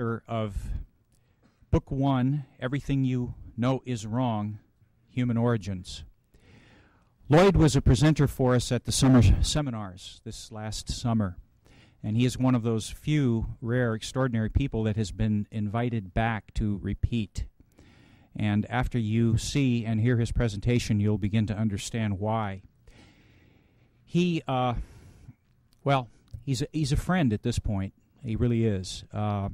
of Book One Everything You Know Is Wrong Human Origins. Lloyd was a presenter for us at the summer seminars this last summer, and he is one of those few rare, extraordinary people that has been invited back to repeat. And after you see and hear his presentation, you'll begin to understand why. He, uh, well, he's a, he's a friend at this point. He really is. Uh,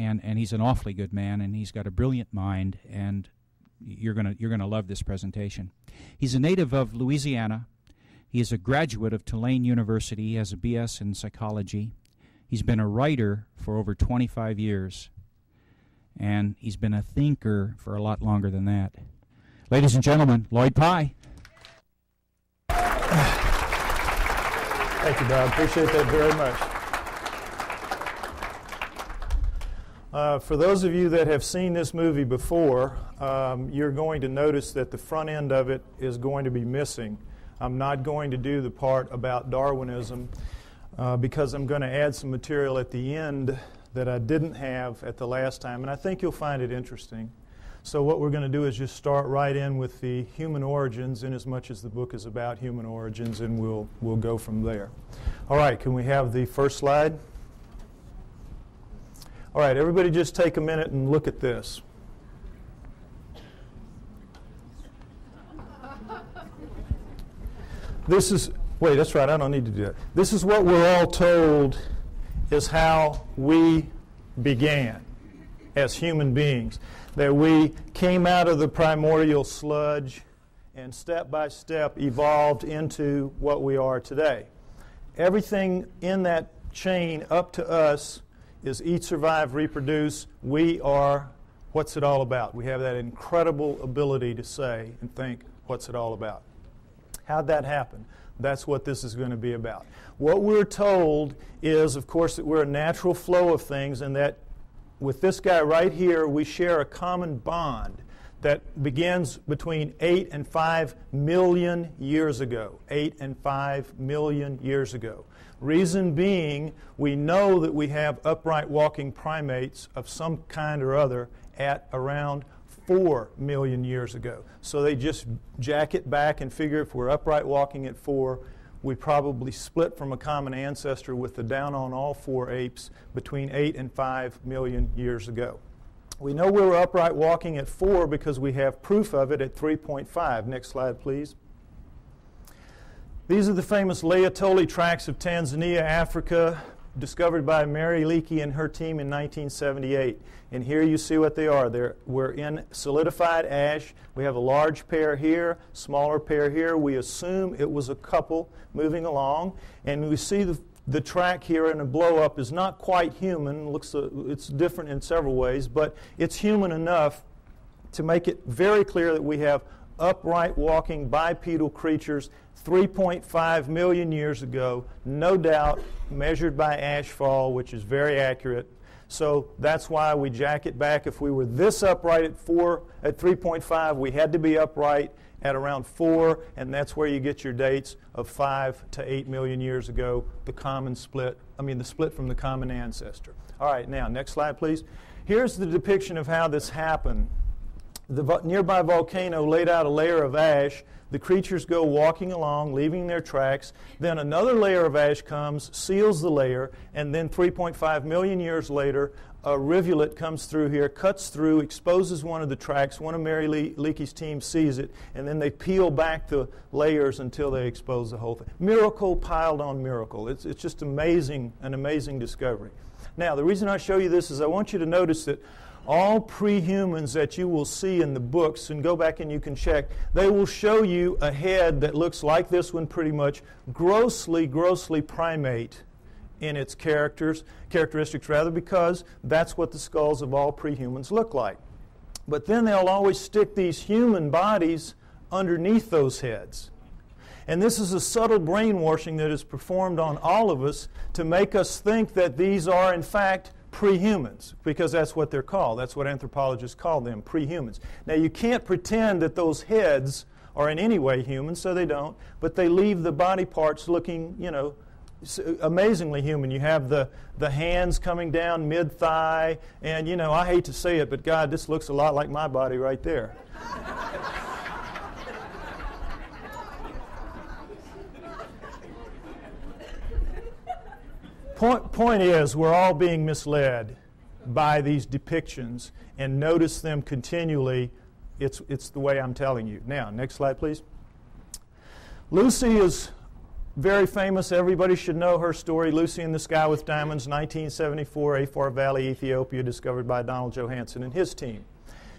and, and he's an awfully good man, and he's got a brilliant mind, and you're going to you're gonna love this presentation. He's a native of Louisiana. He is a graduate of Tulane University. He has a BS in psychology. He's been a writer for over 25 years, and he's been a thinker for a lot longer than that. Ladies and gentlemen, Lloyd Pye. Thank you, Bob. Appreciate that very much. Uh, for those of you that have seen this movie before, um, you're going to notice that the front end of it is going to be missing. I'm not going to do the part about Darwinism uh, because I'm going to add some material at the end that I didn't have at the last time, and I think you'll find it interesting. So, what we're going to do is just start right in with the human origins, in as much as the book is about human origins, and we'll, we'll go from there. All right, can we have the first slide? All right, everybody just take a minute and look at this. This is, wait, that's right, I don't need to do that. This is what we're all told is how we began as human beings. That we came out of the primordial sludge and step by step evolved into what we are today. Everything in that chain up to us is eat, survive, reproduce. We are what's it all about? We have that incredible ability to say and think, what's it all about? How'd that happen? That's what this is going to be about. What we're told is, of course, that we're a natural flow of things and that with this guy right here, we share a common bond that begins between 8 and 5 million years ago. 8 and 5 million years ago. Reason being, we know that we have upright walking primates of some kind or other at around 4 million years ago. So they just jack it back and figure if we're upright walking at 4, we probably split from a common ancestor with the down on all four apes between 8 and 5 million years ago. We know we were upright walking at 4 because we have proof of it at 3.5. Next slide, please. These are the famous Laetoli tracts of Tanzania, Africa, discovered by Mary Leakey and her team in 1978. And here you see what they are. They're, we're in solidified ash. We have a large pair here, smaller pair here. We assume it was a couple moving along. And we see the, the track here in a blow up is not quite human. Looks, uh, it's different in several ways, but it's human enough to make it very clear that we have upright walking bipedal creatures 3.5 million years ago, no doubt measured by ashfall, which is very accurate. So that's why we jack it back. If we were this upright at 4 at 3.5, we had to be upright at around 4, and that's where you get your dates of 5 to 8 million years ago, the common split, I mean the split from the common ancestor. All right, now next slide please. Here's the depiction of how this happened. The nearby volcano laid out a layer of ash. The creatures go walking along, leaving their tracks. Then another layer of ash comes, seals the layer, and then 3.5 million years later, a rivulet comes through here, cuts through, exposes one of the tracks. One of Mary Le- Leakey's team sees it, and then they peel back the layers until they expose the whole thing. Miracle piled on miracle. It's, it's just amazing, an amazing discovery. Now, the reason I show you this is I want you to notice that all prehumans that you will see in the books, and go back and you can check, they will show you a head that looks like this one pretty much, grossly, grossly primate in its characters, characteristics rather, because that's what the skulls of all prehumans look like. But then they'll always stick these human bodies underneath those heads. And this is a subtle brainwashing that is performed on all of us to make us think that these are, in fact, prehumans because that's what they're called. That's what anthropologists call them, prehumans. Now, you can't pretend that those heads are in any way human, so they don't, but they leave the body parts looking, you know, amazingly human. You have the, the hands coming down mid thigh, and you know, I hate to say it, but God, this looks a lot like my body right there. point, point is, we're all being misled by these depictions, and notice them continually. It's, it's the way I'm telling you. Now, next slide, please. Lucy is very famous. Everybody should know her story. Lucy in the Sky with Diamonds, 1974, Afar Valley, Ethiopia, discovered by Donald Johanson and his team.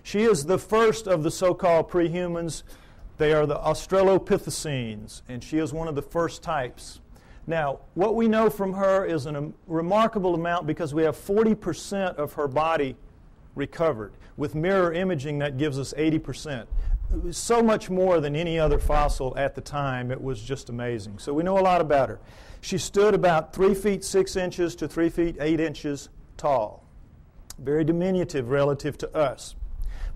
She is the first of the so called prehumans. They are the Australopithecines, and she is one of the first types. Now, what we know from her is a remarkable amount because we have 40% of her body recovered. With mirror imaging, that gives us 80%. So much more than any other fossil at the time. It was just amazing. So we know a lot about her. She stood about 3 feet 6 inches to 3 feet 8 inches tall. Very diminutive relative to us.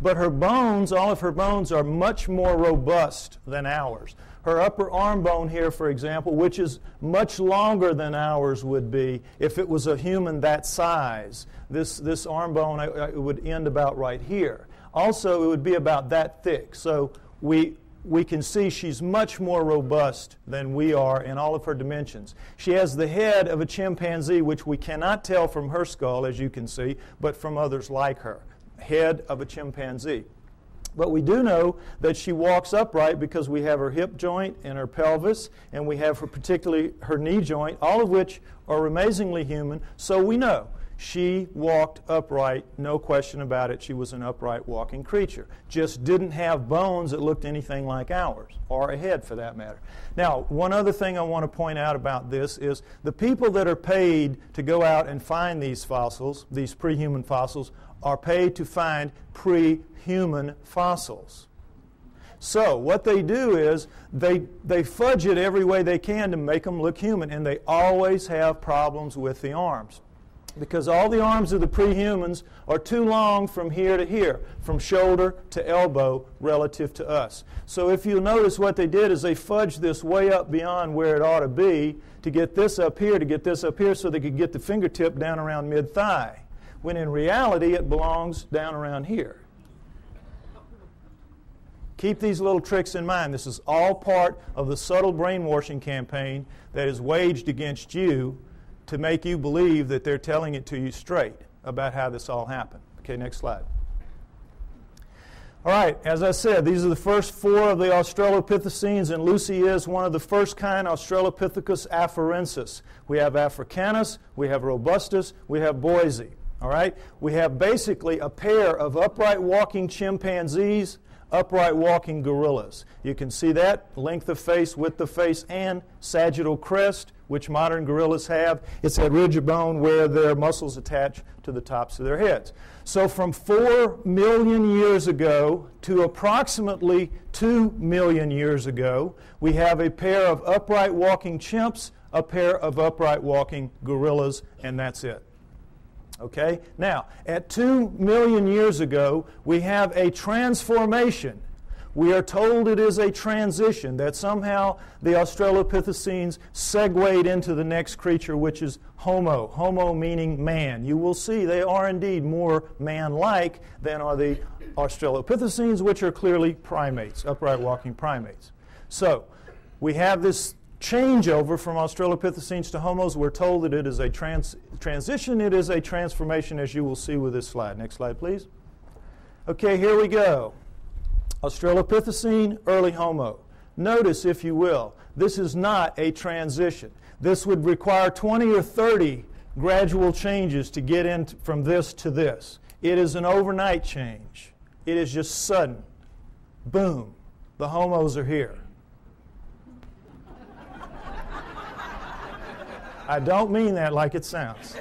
But her bones, all of her bones, are much more robust than ours. Her upper arm bone here, for example, which is much longer than ours would be if it was a human that size. This, this arm bone it would end about right here. Also, it would be about that thick. So we, we can see she's much more robust than we are in all of her dimensions. She has the head of a chimpanzee, which we cannot tell from her skull, as you can see, but from others like her head of a chimpanzee. But we do know that she walks upright because we have her hip joint and her pelvis, and we have her particularly her knee joint, all of which are amazingly human. So we know she walked upright, no question about it. She was an upright walking creature. Just didn't have bones that looked anything like ours, or a head for that matter. Now, one other thing I want to point out about this is the people that are paid to go out and find these fossils, these pre human fossils, are paid to find pre human fossils. So, what they do is they, they fudge it every way they can to make them look human, and they always have problems with the arms. Because all the arms of the prehumans are too long from here to here, from shoulder to elbow relative to us. So, if you notice what they did is they fudged this way up beyond where it ought to be to get this up here, to get this up here, so they could get the fingertip down around mid thigh when in reality it belongs down around here. Keep these little tricks in mind. This is all part of the subtle brainwashing campaign that is waged against you to make you believe that they're telling it to you straight about how this all happened. Okay, next slide. All right, as I said, these are the first four of the Australopithecines, and Lucy is one of the first kind, Australopithecus afarensis. We have Africanus, we have Robustus, we have Boisei. All right? We have basically a pair of upright walking chimpanzees, upright walking gorillas. You can see that length of face, width of face, and sagittal crest, which modern gorillas have. It's that ridge of bone where their muscles attach to the tops of their heads. So, from 4 million years ago to approximately 2 million years ago, we have a pair of upright walking chimps, a pair of upright walking gorillas, and that's it. Okay? Now, at 2 million years ago, we have a transformation. We are told it is a transition, that somehow the Australopithecines segued into the next creature, which is Homo. Homo meaning man. You will see they are indeed more man like than are the Australopithecines, which are clearly primates, upright walking primates. So, we have this changeover from Australopithecines to Homos, we're told that it is a trans- transition, it is a transformation, as you will see with this slide. Next slide, please. Okay, here we go. Australopithecine, early Homo. Notice, if you will, this is not a transition. This would require 20 or 30 gradual changes to get in from this to this. It is an overnight change. It is just sudden. Boom. The homos are here. I don't mean that like it sounds.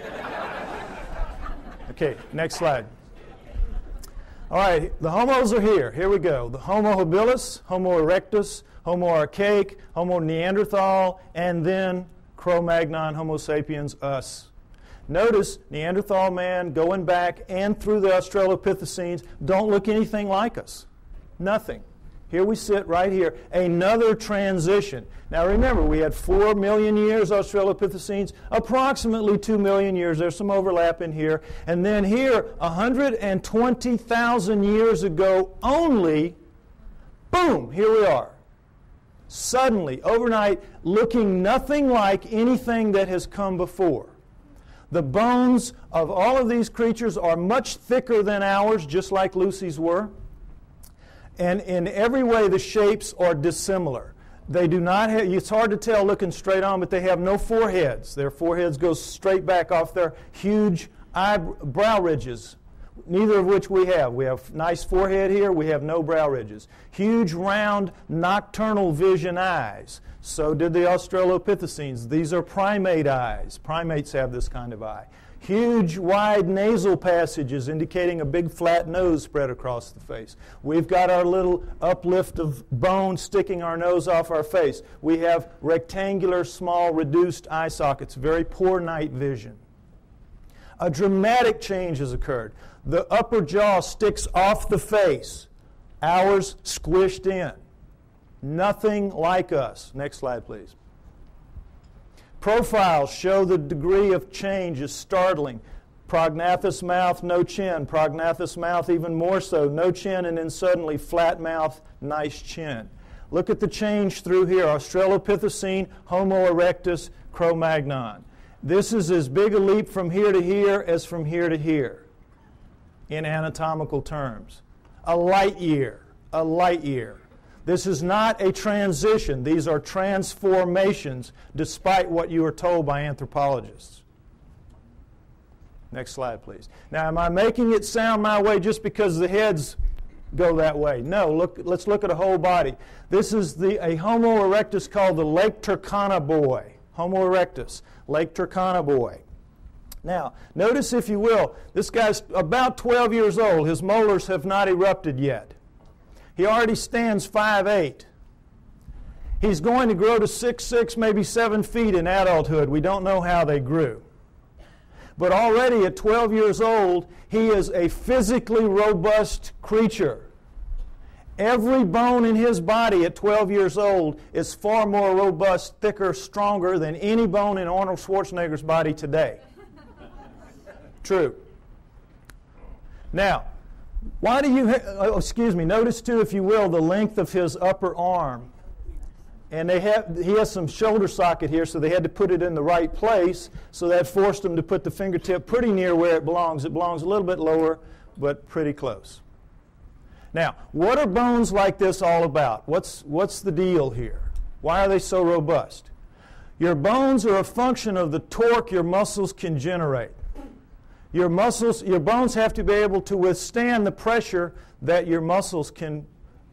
Okay, next slide. All right, the homos are here. Here we go. The Homo habilis, Homo erectus, Homo archaic, Homo neanderthal, and then Cro Magnon, Homo sapiens, us. Notice Neanderthal man going back and through the Australopithecines don't look anything like us. Nothing. Here we sit right here. Another transition. Now remember, we had 4 million years Australopithecines, approximately 2 million years. There's some overlap in here. And then here, 120,000 years ago only, boom, here we are. Suddenly, overnight, looking nothing like anything that has come before. The bones of all of these creatures are much thicker than ours, just like Lucy's were. And in every way, the shapes are dissimilar. They do not have, it's hard to tell looking straight on, but they have no foreheads. Their foreheads go straight back off their huge eyebrow ridges, neither of which we have. We have nice forehead here, we have no brow ridges. Huge, round, nocturnal vision eyes. So did the Australopithecines. These are primate eyes. Primates have this kind of eye. Huge, wide nasal passages indicating a big flat nose spread across the face. We've got our little uplift of bone sticking our nose off our face. We have rectangular, small, reduced eye sockets, very poor night vision. A dramatic change has occurred. The upper jaw sticks off the face, ours squished in. Nothing like us. Next slide, please. Profiles show the degree of change is startling. Prognathous mouth, no chin. Prognathous mouth, even more so. No chin, and then suddenly flat mouth, nice chin. Look at the change through here Australopithecine, Homo erectus, Cro Magnon. This is as big a leap from here to here as from here to here in anatomical terms. A light year, a light year. This is not a transition. These are transformations, despite what you are told by anthropologists. Next slide, please. Now, am I making it sound my way just because the heads go that way? No, look, let's look at a whole body. This is the, a Homo erectus called the Lake Turkana boy. Homo erectus, Lake Turkana boy. Now, notice, if you will, this guy's about 12 years old. His molars have not erupted yet. He already stands 5'8. He's going to grow to 6'6, maybe 7 feet in adulthood. We don't know how they grew. But already at 12 years old, he is a physically robust creature. Every bone in his body at 12 years old is far more robust, thicker, stronger than any bone in Arnold Schwarzenegger's body today. True. Now, why do you, oh, oh, excuse me, notice too, if you will, the length of his upper arm. And they have, he has some shoulder socket here, so they had to put it in the right place. So that forced him to put the fingertip pretty near where it belongs. It belongs a little bit lower, but pretty close. Now, what are bones like this all about? What's, what's the deal here? Why are they so robust? Your bones are a function of the torque your muscles can generate your muscles, your bones have to be able to withstand the pressure that your muscles can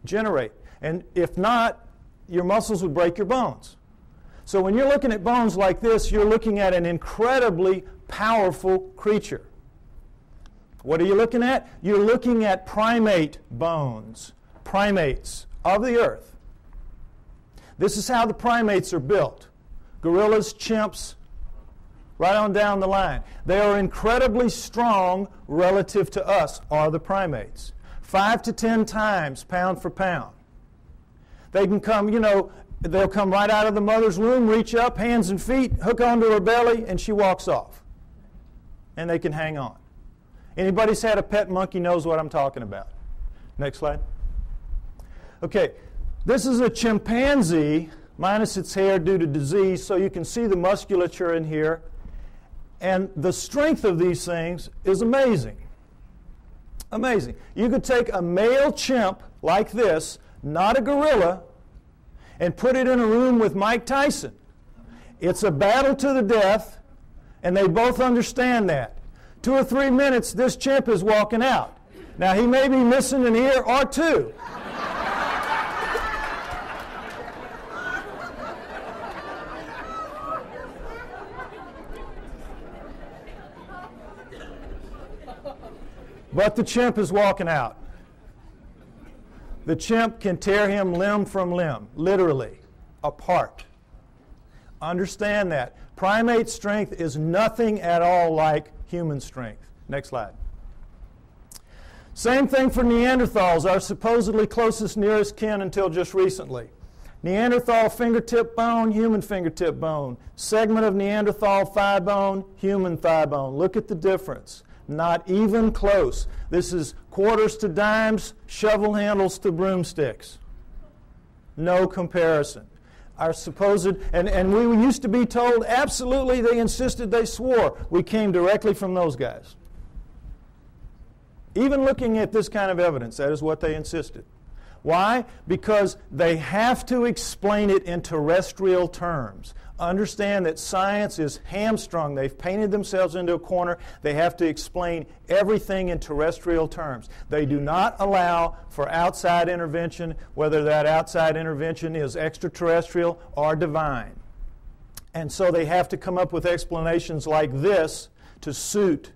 generate. And if not, your muscles would break your bones. So when you're looking at bones like this, you're looking at an incredibly powerful creature. What are you looking at? You're looking at primate bones, primates of the earth. This is how the primates are built gorillas, chimps, right on down the line. They are incredibly strong relative to us, are the primates. Five to ten times pound for pound. They can come, you know, they'll come right out of the mother's womb, reach up, hands and feet, hook onto her belly, and she walks off. And they can hang on. Anybody's had a pet monkey knows what I'm talking about. Next slide. Okay, this is a chimpanzee minus its hair due to disease, so you can see the musculature in here. And the strength of these things is amazing. Amazing. You could take a male chimp like this, not a gorilla, and put it in a room with Mike Tyson. It's a battle to the death, and they both understand that. Two or three minutes, this chimp is walking out. Now, he may be missing an ear or two. But the chimp is walking out. The chimp can tear him limb from limb, literally, apart. Understand that. Primate strength is nothing at all like human strength. Next slide. Same thing for Neanderthals, our supposedly closest nearest kin until just recently. Neanderthal fingertip bone, human fingertip bone. Segment of Neanderthal thigh bone, human thigh bone. Look at the difference. Not even close. This is quarters to dimes, shovel handles to broomsticks. No comparison. Our supposed, and, and we used to be told absolutely, they insisted, they swore. We came directly from those guys. Even looking at this kind of evidence, that is what they insisted. Why? Because they have to explain it in terrestrial terms. Understand that science is hamstrung. They've painted themselves into a corner. They have to explain everything in terrestrial terms. They do not allow for outside intervention, whether that outside intervention is extraterrestrial or divine. And so they have to come up with explanations like this to suit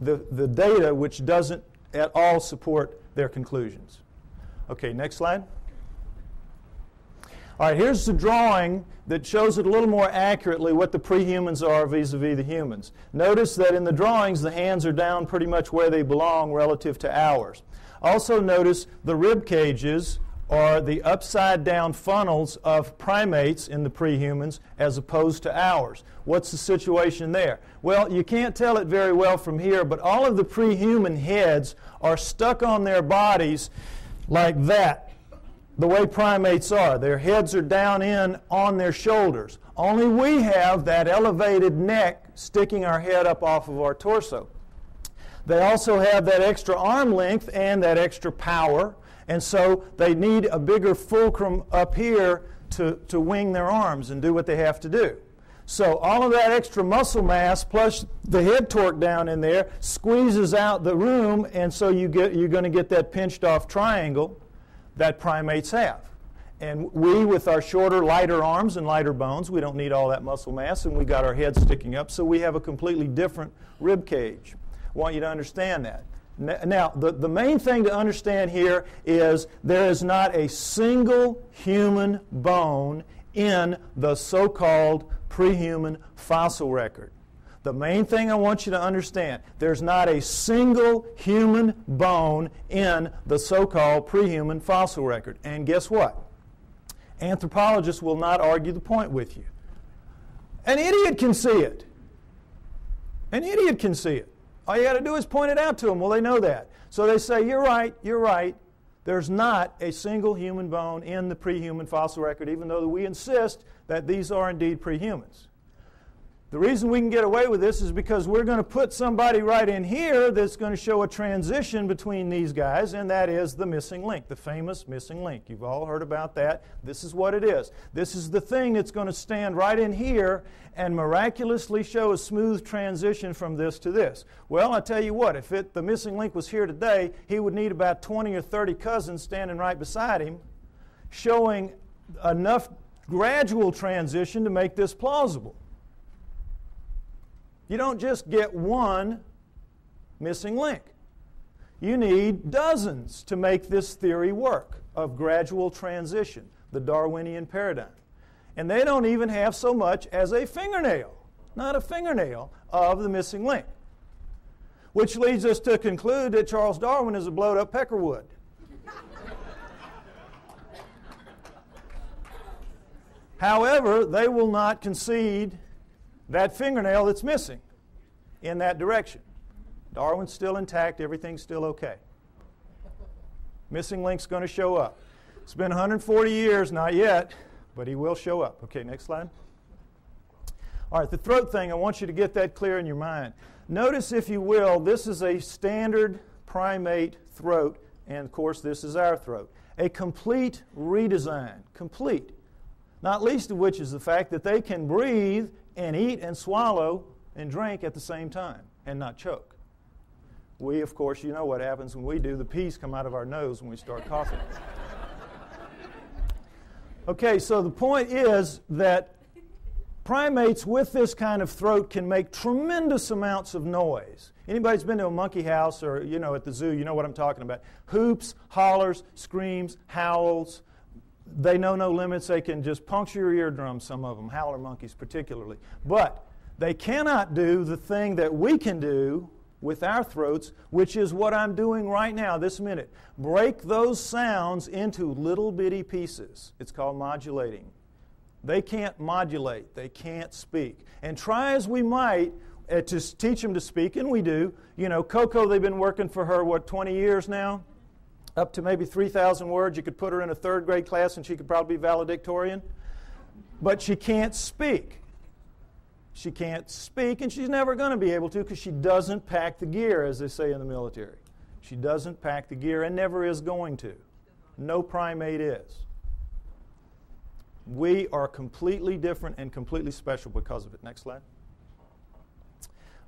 the, the data which doesn't at all support their conclusions. Okay, next slide. All right, here's the drawing that shows it a little more accurately what the prehumans are vis-a-vis the humans. Notice that in the drawings the hands are down pretty much where they belong relative to ours. Also notice the rib cages are the upside down funnels of primates in the prehumans as opposed to ours. What's the situation there? Well, you can't tell it very well from here, but all of the prehuman heads are stuck on their bodies like that, the way primates are. Their heads are down in on their shoulders. Only we have that elevated neck sticking our head up off of our torso. They also have that extra arm length and that extra power and so they need a bigger fulcrum up here to, to wing their arms and do what they have to do. So all of that extra muscle mass plus the head torque down in there squeezes out the room, and so you get, you're going to get that pinched off triangle that primates have. And we, with our shorter, lighter arms and lighter bones, we don't need all that muscle mass, and we got our head sticking up, so we have a completely different rib cage. I want you to understand that. Now, the, the main thing to understand here is there is not a single human bone in the so called prehuman fossil record. The main thing I want you to understand there's not a single human bone in the so called prehuman fossil record. And guess what? Anthropologists will not argue the point with you. An idiot can see it. An idiot can see it. All you got to do is point it out to them. Well, they know that. So they say, You're right, you're right. There's not a single human bone in the prehuman fossil record, even though we insist that these are indeed prehumans. The reason we can get away with this is because we're going to put somebody right in here that's going to show a transition between these guys, and that is the missing link, the famous missing link. You've all heard about that. This is what it is. This is the thing that's going to stand right in here and miraculously show a smooth transition from this to this. Well, I tell you what, if it, the missing link was here today, he would need about 20 or 30 cousins standing right beside him, showing enough gradual transition to make this plausible. You don't just get one missing link. You need dozens to make this theory work of gradual transition, the Darwinian paradigm. And they don't even have so much as a fingernail, not a fingernail, of the missing link. Which leads us to conclude that Charles Darwin is a blowed up peckerwood. However, they will not concede that fingernail that's missing in that direction. Darwin's still intact, everything's still okay. Missing link's going to show up. It's been 140 years, not yet, but he will show up. Okay, next slide. All right, the throat thing, I want you to get that clear in your mind. Notice, if you will, this is a standard primate throat, and of course, this is our throat. A complete redesign, complete. Not least of which is the fact that they can breathe and eat and swallow and drink at the same time and not choke. We, of course, you know what happens when we do. The peas come out of our nose when we start coughing. okay, so the point is that primates with this kind of throat can make tremendous amounts of noise. Anybody's been to a monkey house or, you know, at the zoo, you know what I'm talking about. Hoops, hollers, screams, howls. They know no limits. They can just puncture your eardrums, some of them, howler monkeys particularly. But they cannot do the thing that we can do with our throats, which is what I'm doing right now, this minute. Break those sounds into little bitty pieces. It's called modulating. They can't modulate, they can't speak. And try as we might uh, to teach them to speak, and we do. You know, Koko, they've been working for her, what, 20 years now? Up to maybe 3,000 words. You could put her in a third grade class and she could probably be valedictorian. But she can't speak. She can't speak, and she's never going to be able to because she doesn't pack the gear, as they say in the military. She doesn't pack the gear and never is going to. No primate is. We are completely different and completely special because of it. Next slide.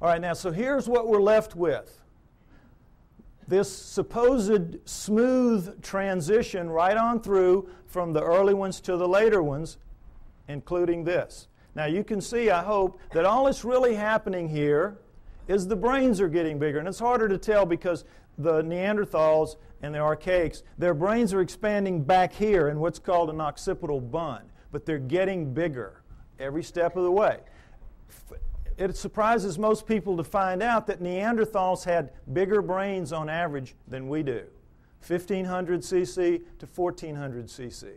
All right, now, so here's what we're left with this supposed smooth transition right on through from the early ones to the later ones, including this. Now, you can see, I hope, that all that's really happening here is the brains are getting bigger. And it's harder to tell because the Neanderthals and the archaics, their brains are expanding back here in what's called an occipital bun, but they're getting bigger every step of the way. It surprises most people to find out that Neanderthals had bigger brains on average than we do 1500 cc to 1400 cc.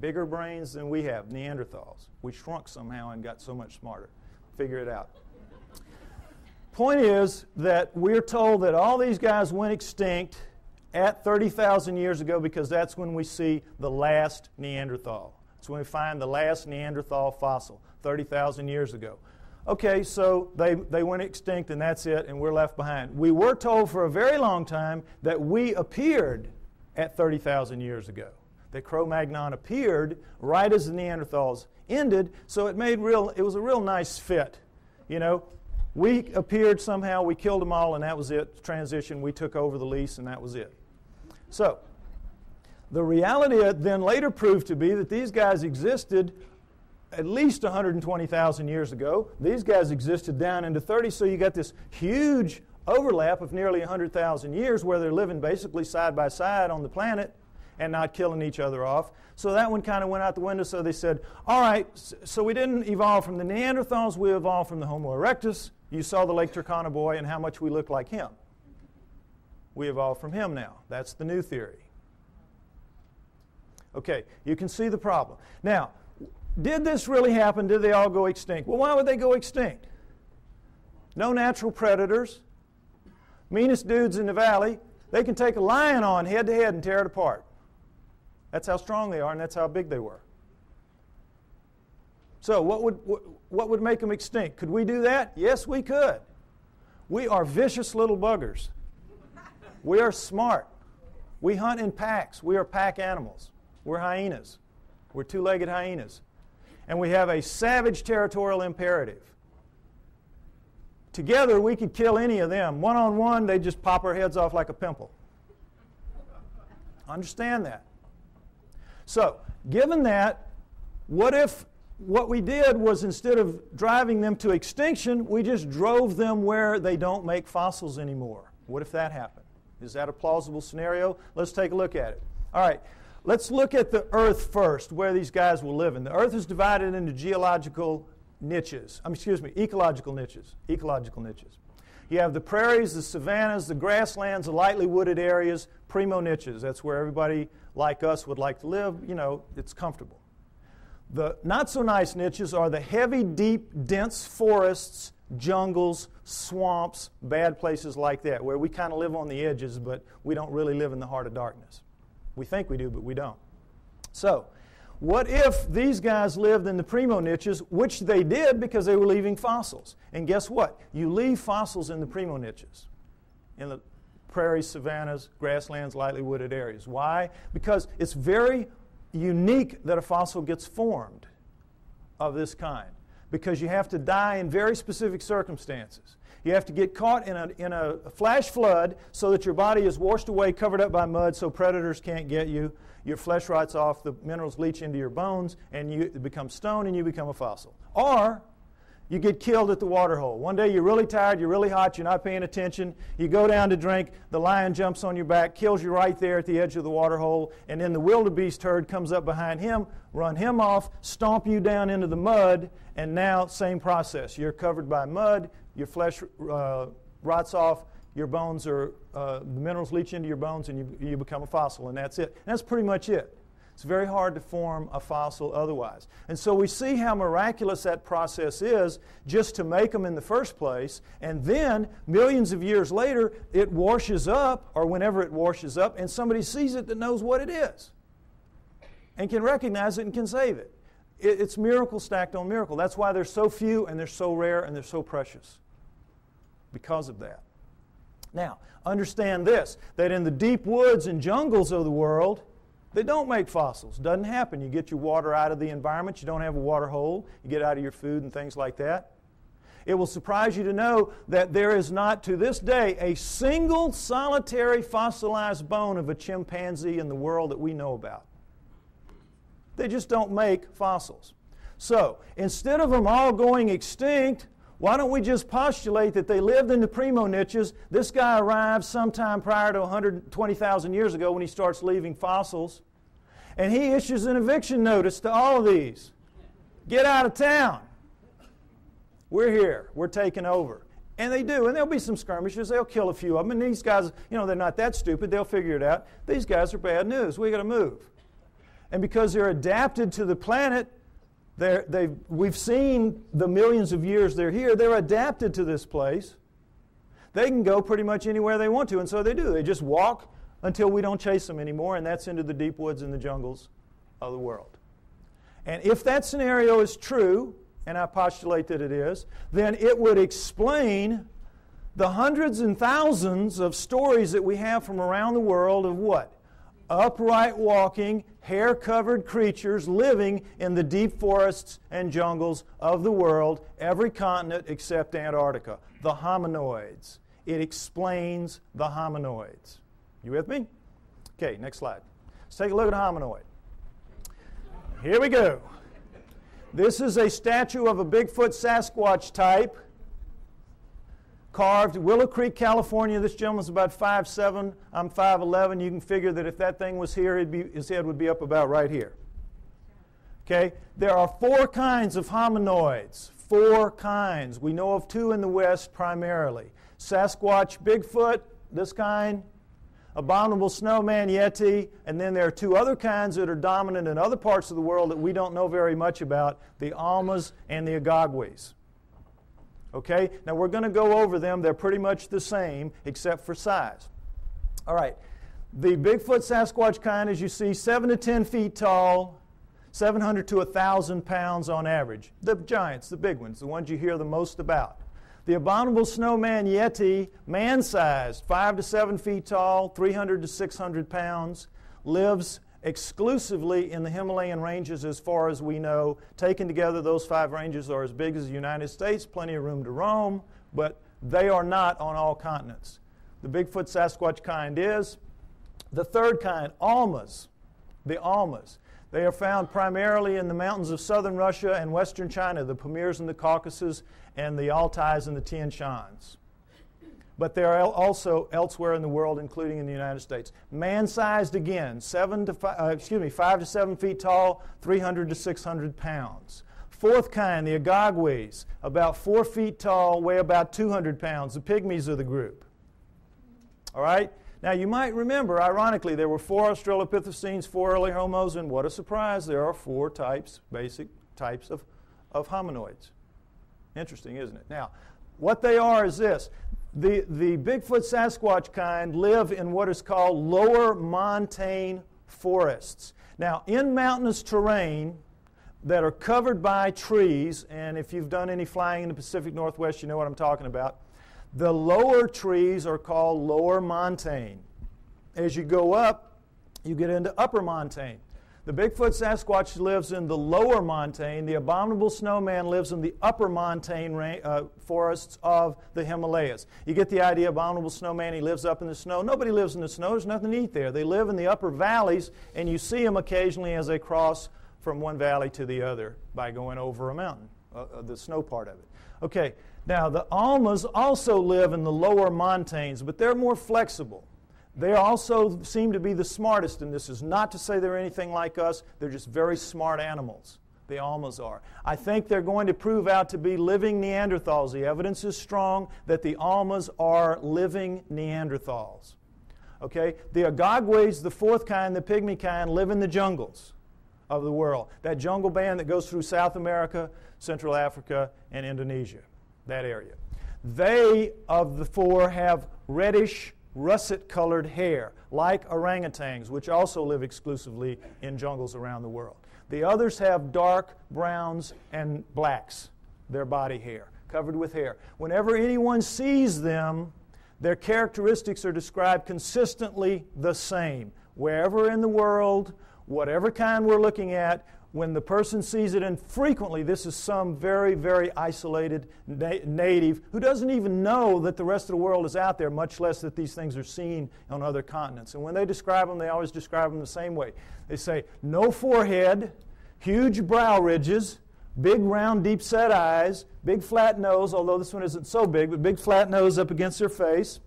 Bigger brains than we have, Neanderthals. We shrunk somehow and got so much smarter. Figure it out. Point is that we're told that all these guys went extinct at 30,000 years ago because that's when we see the last Neanderthal. It's when we find the last Neanderthal fossil, 30,000 years ago. Okay, so they, they went extinct and that's it, and we're left behind. We were told for a very long time that we appeared at 30,000 years ago. That Cro-Magnon appeared right as the Neanderthals ended, so it made real, it was a real nice fit. You know, we appeared somehow, we killed them all, and that was it. Transition, we took over the lease, and that was it. So, the reality then later proved to be that these guys existed at least 120,000 years ago. These guys existed down into 30, so you got this huge overlap of nearly 100,000 years where they're living basically side by side on the planet and not killing each other off. So that one kind of went out the window. So they said, all right, so we didn't evolve from the Neanderthals, we evolved from the Homo erectus. You saw the Lake Turkana boy and how much we look like him. We evolved from him now. That's the new theory. Okay, you can see the problem. Now, did this really happen? Did they all go extinct? Well, why would they go extinct? No natural predators. Meanest dudes in the valley. They can take a lion on head to head and tear it apart. That's how strong they are, and that's how big they were. So, what would, what would make them extinct? Could we do that? Yes, we could. We are vicious little buggers. We are smart. We hunt in packs. We are pack animals. We're hyenas. We're two legged hyenas. And we have a savage territorial imperative. Together, we could kill any of them. One on one, they just pop our heads off like a pimple. Understand that. So, given that, what if what we did was instead of driving them to extinction, we just drove them where they don't make fossils anymore? What if that happened? Is that a plausible scenario? Let's take a look at it. All right, let's look at the Earth first, where these guys will live in. The Earth is divided into geological niches. Um, excuse me, ecological niches. Ecological niches. You have the prairies, the savannas, the grasslands, the lightly wooded areas, primo niches. That's where everybody like us would like to live. You know, it's comfortable. The not so nice niches are the heavy, deep, dense forests, jungles, swamps, bad places like that, where we kind of live on the edges, but we don't really live in the heart of darkness. We think we do, but we don't. So, what if these guys lived in the primo niches, which they did because they were leaving fossils? And guess what? You leave fossils in the primo niches, in the prairies, savannas, grasslands, lightly wooded areas. Why? Because it's very unique that a fossil gets formed of this kind because you have to die in very specific circumstances. You have to get caught in a, in a flash flood so that your body is washed away, covered up by mud, so predators can't get you. Your flesh rots off, the minerals leach into your bones, and you become stone and you become a fossil. Or you get killed at the water hole. One day you're really tired, you're really hot, you're not paying attention. You go down to drink, the lion jumps on your back, kills you right there at the edge of the water hole, and then the wildebeest herd comes up behind him, run him off, stomp you down into the mud, and now same process. You're covered by mud, your flesh uh, rots off, your bones are, uh, the minerals leach into your bones and you, you become a fossil, and that's it. And that's pretty much it. It's very hard to form a fossil otherwise. And so we see how miraculous that process is just to make them in the first place. And then, millions of years later, it washes up, or whenever it washes up, and somebody sees it that knows what it is and can recognize it and can save it. It's miracle stacked on miracle. That's why they're so few and they're so rare and they're so precious because of that. Now, understand this that in the deep woods and jungles of the world, they don't make fossils. Doesn't happen. You get your water out of the environment, you don't have a water hole, you get out of your food and things like that. It will surprise you to know that there is not to this day a single solitary fossilized bone of a chimpanzee in the world that we know about. They just don't make fossils. So, instead of them all going extinct, why don't we just postulate that they lived in the primo niches? This guy arrived sometime prior to 120,000 years ago when he starts leaving fossils. And he issues an eviction notice to all of these get out of town. We're here, we're taking over. And they do, and there'll be some skirmishes. They'll kill a few of them. And these guys, you know, they're not that stupid. They'll figure it out. These guys are bad news. We got to move. And because they're adapted to the planet, they we've seen the millions of years they're here, they're adapted to this place. They can go pretty much anywhere they want to, and so they do. They just walk until we don't chase them anymore, and that's into the deep woods and the jungles of the world. And if that scenario is true, and I postulate that it is, then it would explain the hundreds and thousands of stories that we have from around the world of what? Upright walking, hair covered creatures living in the deep forests and jungles of the world, every continent except Antarctica. The hominoids. It explains the hominoids. You with me? Okay, next slide. Let's take a look at a hominoid. Here we go. This is a statue of a Bigfoot Sasquatch type carved Willow Creek, California. This gentleman's about 5'7. I'm 5'11. You can figure that if that thing was here, be, his head would be up about right here. Okay? There are four kinds of hominoids. Four kinds. We know of two in the West primarily Sasquatch, Bigfoot, this kind, abominable snowman yeti, and then there are two other kinds that are dominant in other parts of the world that we don't know very much about the almas and the Agogwes. Okay? Now we're going to go over them. They're pretty much the same except for size. All right. The Bigfoot Sasquatch kind, as you see, 7 to 10 feet tall, 700 to 1,000 pounds on average. The giants, the big ones, the ones you hear the most about. The abominable snowman Yeti, man sized, 5 to 7 feet tall, 300 to 600 pounds, lives exclusively in the Himalayan ranges as far as we know. Taken together, those five ranges are as big as the United States, plenty of room to roam, but they are not on all continents. The Bigfoot Sasquatch kind is. The third kind, almas, the almas. They are found primarily in the mountains of southern Russia and western China, the Pamirs and the Caucasus, and the Altais and the Tian Shans. But they are also elsewhere in the world, including in the United States. Man-sized again, seven to five, uh, excuse me, five to seven feet tall, 300 to 600 pounds. Fourth kind, the Agogwes, about four feet tall, weigh about 200 pounds. The pygmies of the group. All right. Now, you might remember, ironically, there were four Australopithecines, four early Homos, and what a surprise, there are four types, basic types of, of hominoids. Interesting, isn't it? Now, what they are is this the, the Bigfoot Sasquatch kind live in what is called lower montane forests. Now, in mountainous terrain that are covered by trees, and if you've done any flying in the Pacific Northwest, you know what I'm talking about the lower trees are called lower montane. As you go up, you get into upper montane. The Bigfoot Sasquatch lives in the lower montane. The abominable snowman lives in the upper montane uh, forests of the Himalayas. You get the idea, abominable snowman, he lives up in the snow. Nobody lives in the snow. There's nothing to eat there. They live in the upper valleys, and you see them occasionally as they cross from one valley to the other by going over a mountain, uh, uh the snow part of it. Okay, now, the Almas also live in the lower montanes, but they're more flexible. They also seem to be the smartest, and this is not to say they're anything like us, they're just very smart animals. The Almas are. I think they're going to prove out to be living Neanderthals. The evidence is strong that the Almas are living Neanderthals. Okay? The Agogwes, the fourth kind, the pygmy kind, live in the jungles of the world. That jungle band that goes through South America, Central Africa, and Indonesia, that area. They, of the four, have reddish, russet colored hair, like orangutans, which also live exclusively in jungles around the world. The others have dark browns and blacks, their body hair, covered with hair. Whenever anyone sees them, their characteristics are described consistently the same. Wherever in the world, whatever kind we're looking at, when the person sees it, and frequently this is some very, very isolated na- native who doesn't even know that the rest of the world is out there, much less that these things are seen on other continents. And when they describe them, they always describe them the same way. They say, no forehead, huge brow ridges, big round deep set eyes, big flat nose, although this one isn't so big, but big flat nose up against their face,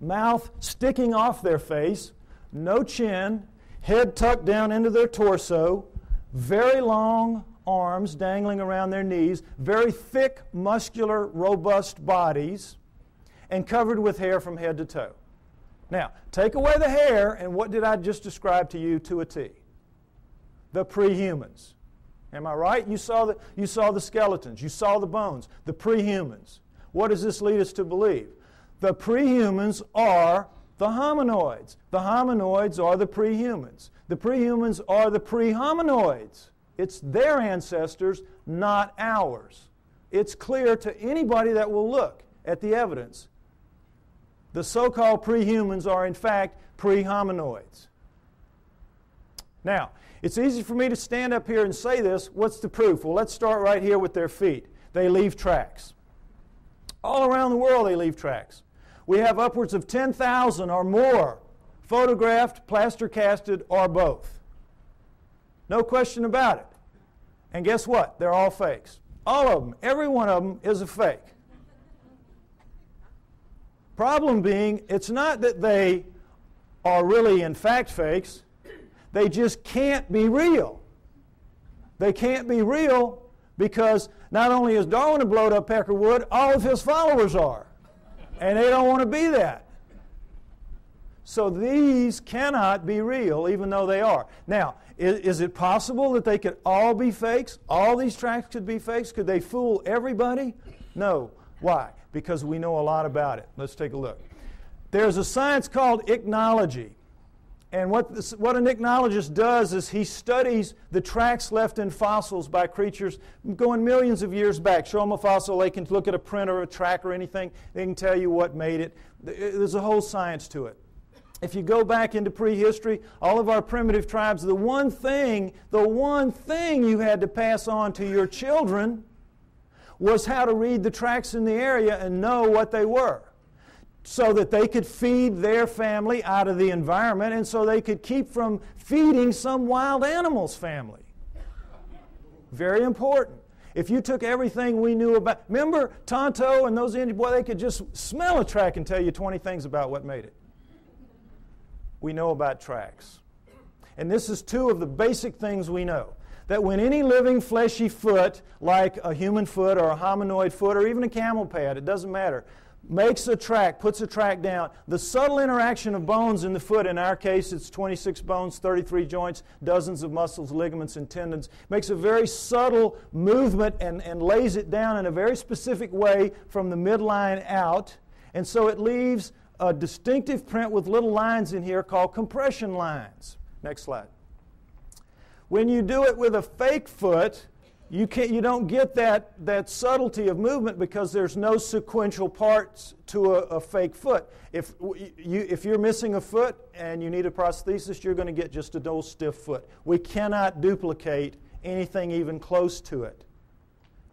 mouth sticking off their face, no chin, head tucked down into their torso, very long arms dangling around their knees, very thick, muscular, robust bodies, and covered with hair from head to toe. Now, take away the hair, and what did I just describe to you to a T? The prehumans. Am I right? You saw the, you saw the skeletons, you saw the bones, the prehumans. What does this lead us to believe? The prehumans are the hominoids. The hominoids are the prehumans. The prehumans are the prehominoids. It's their ancestors, not ours. It's clear to anybody that will look at the evidence. The so called prehumans are, in fact, prehominoids. Now, it's easy for me to stand up here and say this. What's the proof? Well, let's start right here with their feet. They leave tracks. All around the world, they leave tracks. We have upwards of 10,000 or more photographed, plaster casted, or both. No question about it. And guess what? They're all fakes. All of them, every one of them is a fake. Problem being, it's not that they are really in fact fakes, they just can't be real. They can't be real because not only is Darwin a blowed up Peckerwood, all of his followers are. And they don't want to be that. So these cannot be real, even though they are. Now, is, is, it possible that they could all be fakes? All these tracks could be fakes? Could they fool everybody? No. Why? Because we know a lot about it. Let's take a look. There's a science called ichnology. And what, this, what an ichnologist does is he studies the tracks left in fossils by creatures going millions of years back. Show them a fossil, they can look at a print or a track or anything, they can tell you what made it. There's a whole science to it. If you go back into prehistory, all of our primitive tribes, the one thing, the one thing you had to pass on to your children was how to read the tracks in the area and know what they were so that they could feed their family out of the environment and so they could keep from feeding some wild animal's family. Very important. If you took everything we knew about, remember Tonto and those Indians, boy, they could just smell a track and tell you 20 things about what made it. We know about tracks. And this is two of the basic things we know. That when any living fleshy foot, like a human foot or a hominoid foot or even a camel pad, it doesn't matter, makes a track, puts a track down. The subtle interaction of bones in the foot, in our case it's 26 bones, 33 joints, dozens of muscles, ligaments, and tendons, makes a very subtle movement and, and lays it down in a very specific way from the midline out. And so it leaves a distinctive print with little lines in here called compression lines. Next slide. When you do it with a fake foot, you, can't, you don't get that, that subtlety of movement because there's no sequential parts to a, a fake foot. If, you, if you're missing a foot and you need a prosthesis, you're going to get just a dull, stiff foot. We cannot duplicate anything even close to it.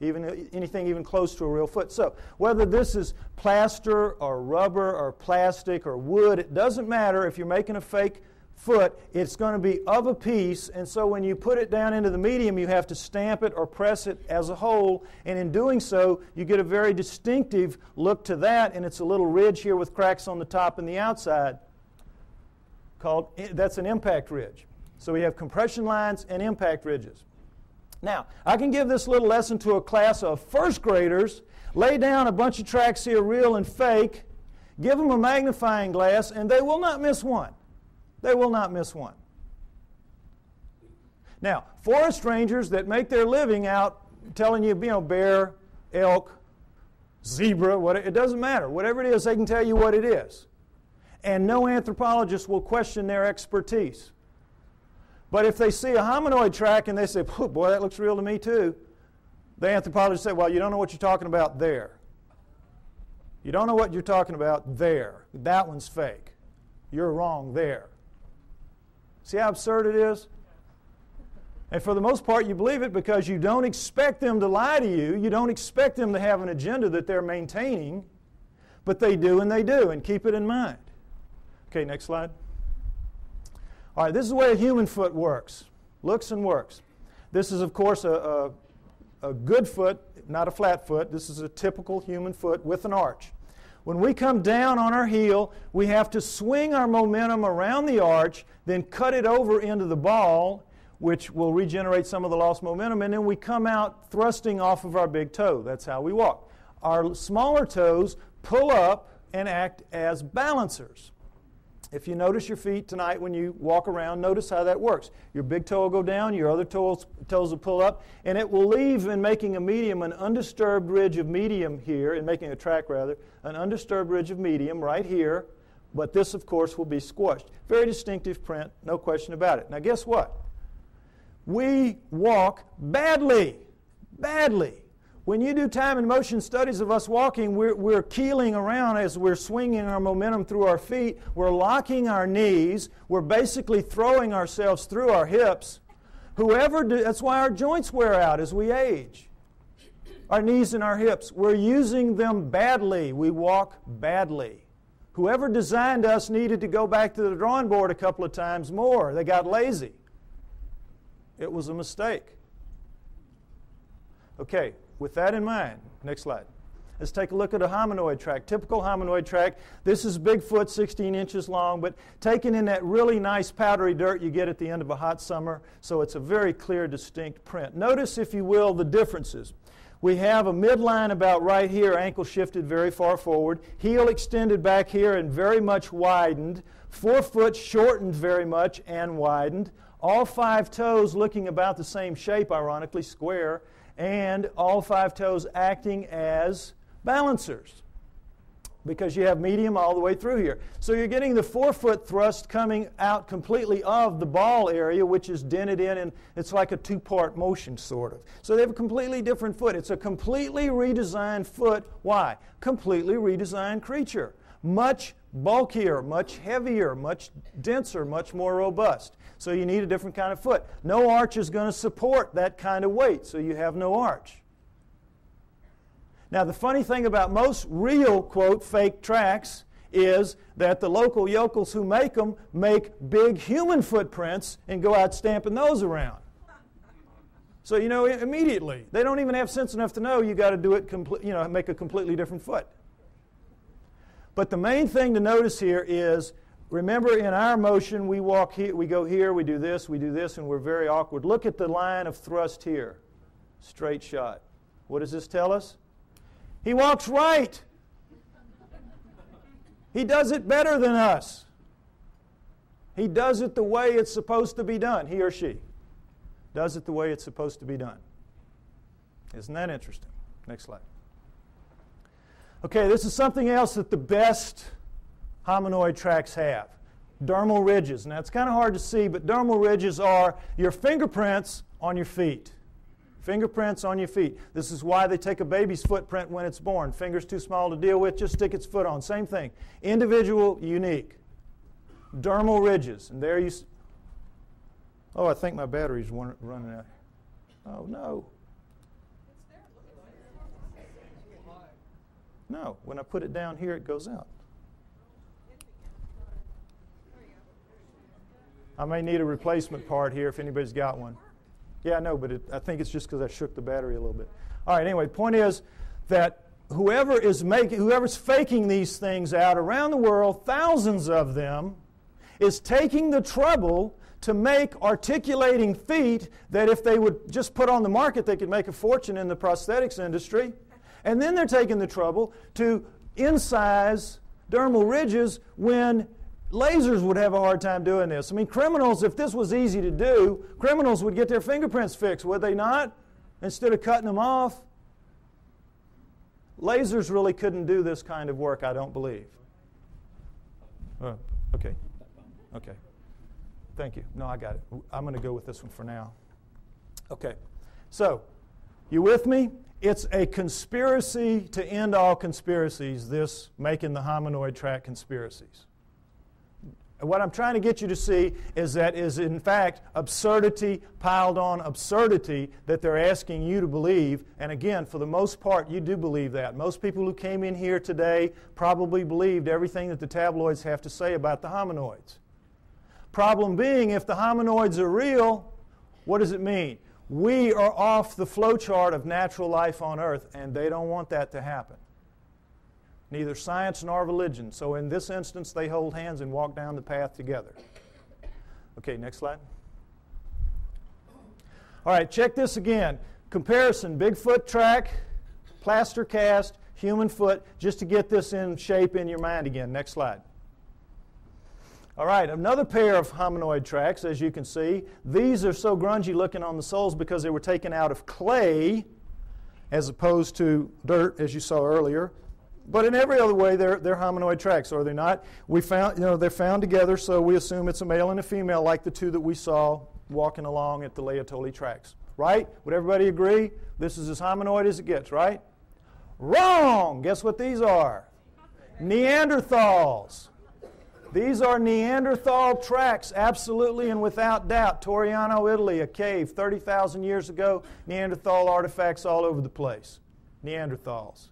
Even anything even close to a real foot. So, whether this is plaster or rubber or plastic or wood, it doesn't matter if you're making a fake foot, it's going to be of a piece, and so when you put it down into the medium, you have to stamp it or press it as a whole, and in doing so, you get a very distinctive look to that, and it's a little ridge here with cracks on the top and the outside called, that's an impact ridge. So we have compression lines and impact ridges. Now, I can give this little lesson to a class of first graders, lay down a bunch of tracks here, real and fake, give them a magnifying glass, and they will not miss one. They will not miss one. Now, forest rangers that make their living out telling you, you know, bear, elk, zebra, what, it doesn't matter. Whatever it is, they can tell you what it is. And no anthropologist will question their expertise. But if they see a hominoid track and they say, boy, that looks real to me too, the anthropologist say, well, you don't know what you're talking about there. You don't know what you're talking about there. That one's fake. You're wrong there. See how absurd it is? And for the most part, you believe it because you don't expect them to lie to you. You don't expect them to have an agenda that they're maintaining. But they do, and they do, and keep it in mind. Okay, next slide. All right, this is the way a human foot works looks and works. This is, of course, a, a, a good foot, not a flat foot. This is a typical human foot with an arch. When we come down on our heel, we have to swing our momentum around the arch, then cut it over into the ball, which will regenerate some of the lost momentum, and then we come out thrusting off of our big toe. That's how we walk. Our smaller toes pull up and act as balancers. If you notice your feet tonight when you walk around, notice how that works. Your big toe will go down, your other toes, toes will pull up, and it will leave in making a medium an undisturbed ridge of medium here, in making a track rather, an undisturbed ridge of medium right here, but this, of course, will be squashed. Very distinctive print, no question about it. Now, guess what? We walk badly. Badly. When you do time and motion studies of us walking, we're, we're keeling around as we're swinging our momentum through our feet. We're locking our knees. We're basically throwing ourselves through our hips. Whoever, do, that's why our joints wear out as we age. Our knees and our hips. We're using them badly. We walk badly. Whoever designed us needed to go back to the drawing board a couple of times more. They got lazy. It was a mistake. Okay, with that in mind, next slide. Let's take a look at a hominoid track. Typical hominoid track. This is Bigfoot, 16 inches long, but taken in that really nice powdery dirt you get at the end of a hot summer, so it's a very clear, distinct print. Notice, if you will, the differences. We have a midline about right here, ankle shifted very far forward, heel extended back here and very much widened, forefoot shortened very much and widened, all five toes looking about the same shape, ironically, square, and all five toes acting as balancers because you have medium all the way through here. So you're getting the forefoot thrust coming out completely of the ball area, which is dented in, and it's like a two part motion, sort of. So they have a completely different foot. It's a completely redesigned foot. Why? Completely redesigned creature. Much bulkier, much heavier, much denser, much more robust. So you need a different kind of foot. No arch is going to support that kind of weight, so you have no arch. Now, the funny thing about most real, quote, fake tracks is that the local yokels who make them make big human footprints and go out stamping those around. So, you know, immediately, they don't even have sense enough to know you got to do it, compl- you know, make a completely different foot. But the main thing to notice here is remember in our motion, we walk here, we go here, we do this, we do this, and we're very awkward. Look at the line of thrust here. Straight shot. What does this tell us? He walks right. He does it better than us. He does it the way it's supposed to be done, he or she. Does it the way it's supposed to be done. Isn't that interesting? Next slide. Okay, this is something else that the best hominoid tracks have dermal ridges. Now, it's kind of hard to see, but dermal ridges are your fingerprints on your feet. Fingerprints on your feet. This is why they take a baby's footprint when it's born. Fingers too small to deal with, just stick its foot on. Same thing. Individual, unique. Dermal ridges. And there you. Oh, I think my battery's running out. Oh, no. It's there looking No, when I put it down here, it goes out. I may need a replacement part here if anybody's got one. Yeah, I know, but it, I think it's just because I shook the battery a little bit. All right, anyway, point is that whoever is making, whoever's faking these things out around the world, thousands of them, is taking the trouble to make articulating feet that if they would just put on the market, they could make a fortune in the prosthetics industry. And then they're taking the trouble to incise dermal ridges when lasers would have a hard time doing this. I mean, criminals, if this was easy to do, criminals would get their fingerprints fixed, would they not? Instead of cutting them off. Lasers really couldn't do this kind of work, I don't believe. Oh, okay. Okay. Thank you. No, I got it. I'm going to go with this one for now. Okay. So, you with me? It's a conspiracy to end all conspiracies, this making the hominoid track conspiracies. What I'm trying to get you to see is that is in fact absurdity piled on absurdity that they're asking you to believe. And again, for the most part, you do believe that. Most people who came in here today probably believed everything that the tabloids have to say about the hominoids. Problem being, if the hominoids are real, what does it mean? We are off the flowchart of natural life on Earth, and they don't want that to happen neither science nor religion. So in this instance, they hold hands and walk down the path together. Okay, next slide. All right, check this again. Comparison Bigfoot track, plaster cast, human foot, just to get this in shape in your mind again. Next slide. All right, another pair of hominoid tracks, as you can see. These are so grungy looking on the soles because they were taken out of clay as opposed to dirt, as you saw earlier. But in every other way, they're, they're hominoid tracks, are they not? We found, you know, they're found together, so we assume it's a male and a female, like the two that we saw walking along at the Laetoli tracks. Right? Would everybody agree? This is as hominoid as it gets, right? Wrong! Guess what these are? Neanderthals. These are Neanderthal tracks, absolutely and without doubt. Toirano, Italy, a cave 30,000 years ago, Neanderthal artifacts all over the place. Neanderthals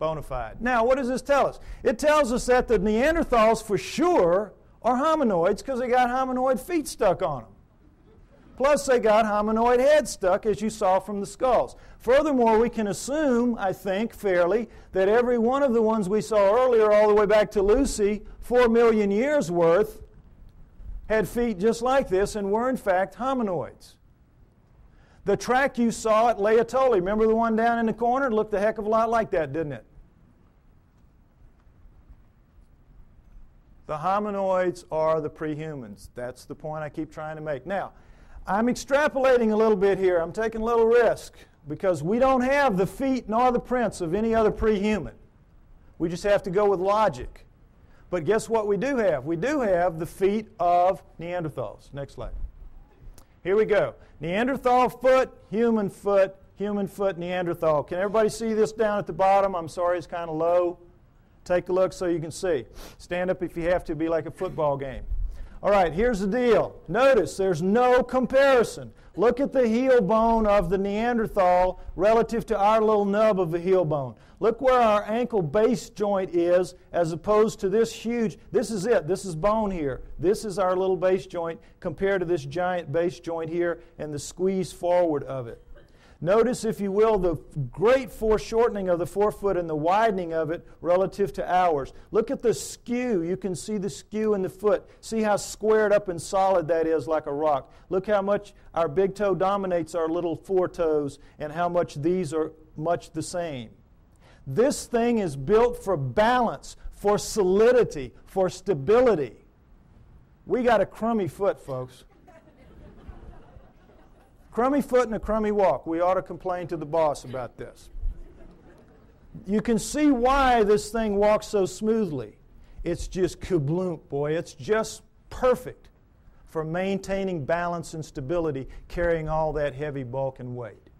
bona fide. Now, what does this tell us? It tells us that the Neanderthals for sure are hominoids because they got hominoid feet stuck on them. Plus, they got hominoid heads stuck, as you saw from the skulls. Furthermore, we can assume, I think, fairly, that every one of the ones we saw earlier, all the way back to Lucy, four million years worth, had feet just like this and were in fact hominoids. The track you saw at Laetoli, remember the one down in the corner? It looked a heck of a lot like that, didn't it? The hominoids are the prehumans. That's the point I keep trying to make. Now, I'm extrapolating a little bit here. I'm taking a little risk because we don't have the feet nor the prints of any other prehuman. We just have to go with logic. But guess what we do have? We do have the feet of Neanderthals. Next slide. Here we go. Neanderthal foot, human foot, human foot, Neanderthal. Can everybody see this down at the bottom? I'm sorry, it's kind of low. Take a look so you can see. Stand up if you have to, be like a football game. All right, here's the deal. Notice there's no comparison. Look at the heel bone of the Neanderthal relative to our little nub of the heel bone. Look where our ankle base joint is as opposed to this huge. This is it. This is bone here. This is our little base joint compared to this giant base joint here and the squeeze forward of it. Notice, if you will, the great foreshortening of the forefoot and the widening of it relative to ours. Look at the skew. You can see the skew in the foot. See how squared up and solid that is like a rock. Look how much our big toe dominates our little four toes and how much these are much the same. This thing is built for balance, for solidity, for stability. We got a crummy foot, folks. Crummy foot and a crummy walk. We ought to complain to the boss about this. You can see why this thing walks so smoothly. It's just kabloom, boy. It's just perfect for maintaining balance and stability, carrying all that heavy bulk and weight.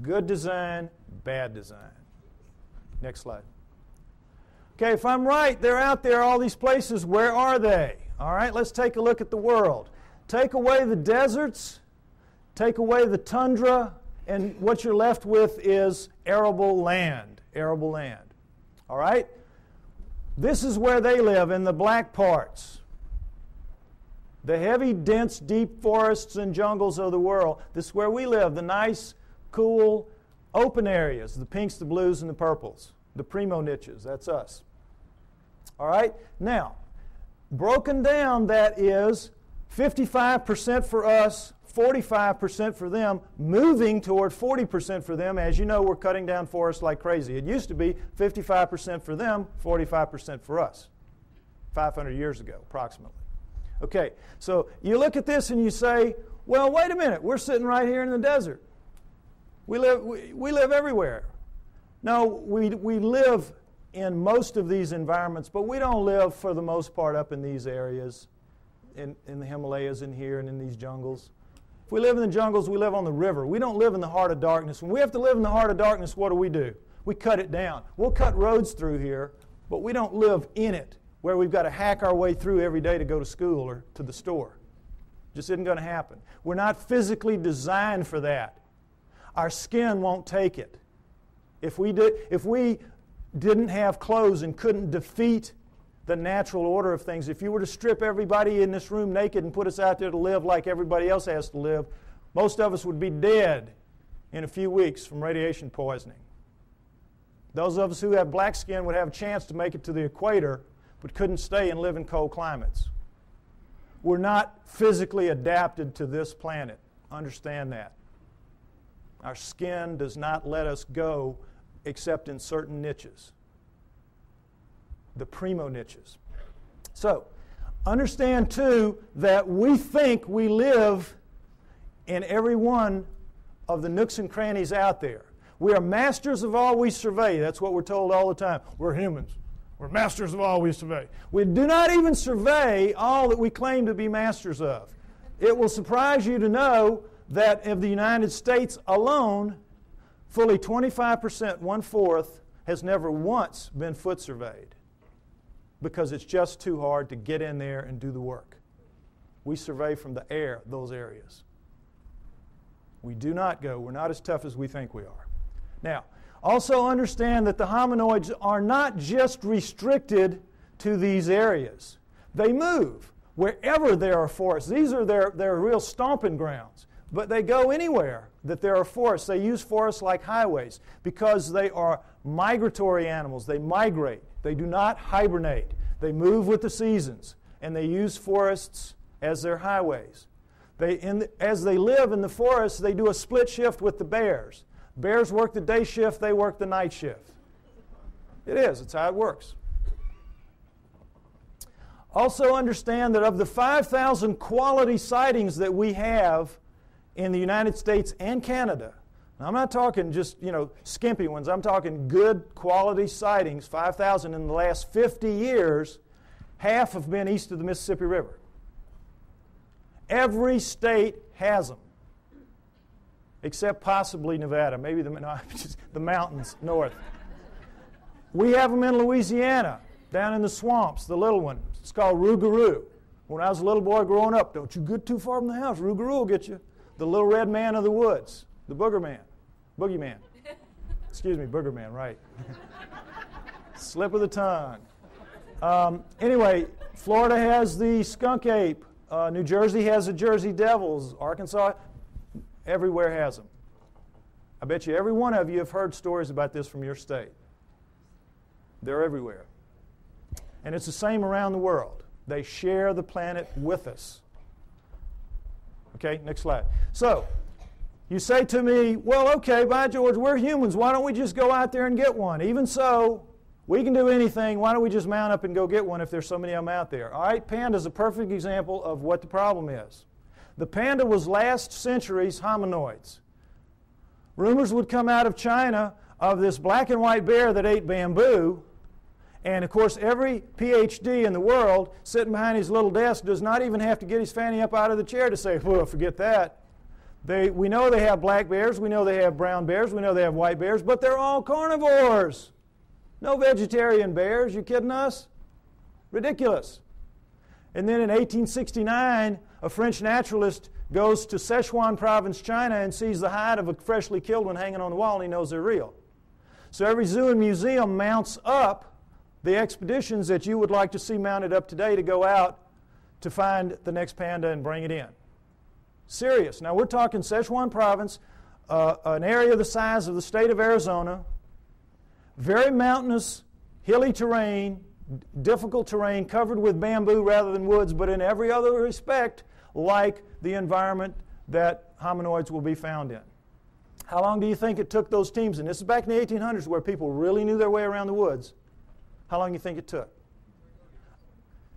Good design, bad design. Next slide. Okay, if I'm right, they're out there, all these places. Where are they? All right, let's take a look at the world. Take away the deserts, Take away the tundra, and what you're left with is arable land. Arable land. All right? This is where they live, in the black parts. The heavy, dense, deep forests and jungles of the world. This is where we live. The nice, cool, open areas the pinks, the blues, and the purples. The primo niches. That's us. All right? Now, broken down, that is 55% for us, 45% for them, moving toward 40% for them. As you know, we're cutting down forests like crazy. It used to be 55% for them, 45% for us, 500 years ago, approximately. Okay, so you look at this and you say, well, wait a minute, we're sitting right here in the desert. We live, we, we live everywhere. No, we, we live in most of these environments, but we don't live for the most part up in these areas, in, in the Himalayas and here and in these jungles. We live in the jungles, we live on the river. We don't live in the heart of darkness. When we have to live in the heart of darkness, what do we do? We cut it down. We'll cut roads through here, but we don't live in it where we've got to hack our way through every day to go to school or to the store. Just isn't going to happen. We're not physically designed for that. Our skin won't take it. If we, did, if we didn't have clothes and couldn't defeat the natural order of things, if you were to strip everybody in this room naked and put us out there to live like everybody else has to live, most of us would be dead in a few weeks from radiation poisoning. Those of us who have black skin would have a chance to make it to the equator, but couldn't stay and live in cold climates. We're not physically adapted to this planet. Understand that. Our skin does not let us go except in certain niches, the primo niches. So, understand too that we think we live in every one of the nooks and crannies out there. We are masters of all we survey. That's what we're told all the time. We're humans. We're masters of all we survey. We do not even survey all that we claim to be masters of. It will surprise you to know that of the United States alone, fully 25%, one fourth, has never once been foot surveyed because it's just too hard to get in there and do the work. We survey from the air those areas. We do not go, we're not as tough as we think we are. Now, also understand that the hominoids are not just restricted to these areas, they move wherever there are forests. These are their, their real stomping grounds. But they go anywhere that there are forests. They use forests like highways because they are migratory animals. They migrate, they do not hibernate. They move with the seasons, and they use forests as their highways. They, the, as they live in the forests, they do a split shift with the bears. Bears work the day shift, they work the night shift. It is, it's how it works. Also, understand that of the 5,000 quality sightings that we have, in the United States and Canada. Now, I'm not talking just, you know, skimpy ones. I'm talking good quality sightings, 5,000 in the last 50 years. Half have been east of the Mississippi River. Every state has them, except possibly Nevada, maybe the, no, the mountains north. We have them in Louisiana, down in the swamps, the little one. It's called Rougarou. When I was a little boy growing up, don't you get too far from the house. Rougarou will get you the little red man of the woods, the booger man, boogie man. Excuse me, booger man, right. Slip of the tongue. Um, anyway, Florida has the skunk ape. Uh, New Jersey has the Jersey Devils. Arkansas, everywhere has them. I bet you every one of you have heard stories about this from your state. They're everywhere. And it's the same around the world. They share the planet with us. Okay, next slide. So, you say to me, well, okay, by George, we're humans. Why don't we just go out there and get one? Even so, we can do anything. Why don't we just mount up and go get one if there's so many of them out there? All right, panda is a perfect example of what the problem is. The panda was last century's hominoids. Rumors would come out of China of this black and white bear that ate bamboo and of course, every PhD in the world sitting behind his little desk does not even have to get his fanny up out of the chair to say, well, forget that. They, we know they have black bears, we know they have brown bears, we know they have white bears, but they're all carnivores. No vegetarian bears, you kidding us? Ridiculous. And then in 1869, a French naturalist goes to Sichuan province, China, and sees the hide of a freshly killed one hanging on the wall, and he knows they're real. So every zoo and museum mounts up the expeditions that you would like to see mounted up today to go out to find the next panda and bring it in. Serious. Now we're talking Sichuan province, uh, an area the size of the state of Arizona, very mountainous, hilly terrain, difficult terrain covered with bamboo rather than woods, but in every other respect, like the environment that hominoids will be found in. How long do you think it took those teams? And this is back in the 1800s where people really knew their way around the woods. How long do you think it took?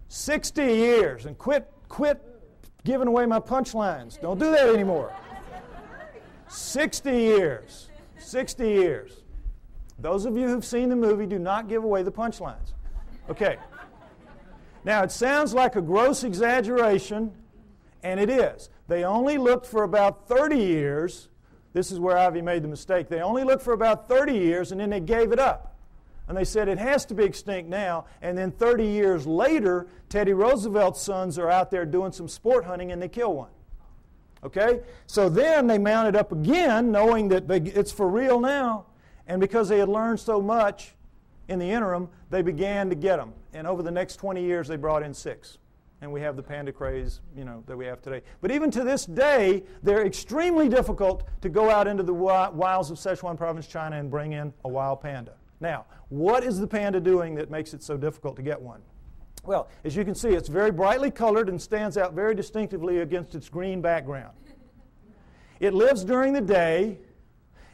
60 years. And quit, quit giving away my punchlines. Don't do that anymore. 60 years. 60 years. Those of you who've seen the movie do not give away the punchlines. Okay. Now, it sounds like a gross exaggeration, and it is. They only looked for about 30 years. This is where Ivy made the mistake. They only looked for about 30 years, and then they gave it up. And they said it has to be extinct now. And then 30 years later, Teddy Roosevelt's sons are out there doing some sport hunting and they kill one. Okay? So then they mounted up again, knowing that they, it's for real now. And because they had learned so much in the interim, they began to get them. And over the next 20 years, they brought in six. And we have the panda craze, you know, that we have today. But even to this day, they're extremely difficult to go out into the wilds of Sichuan province, China, and bring in a wild panda. Now, what is the panda doing that makes it so difficult to get one? Well, as you can see, it's very brightly colored and stands out very distinctively against its green background. It lives during the day.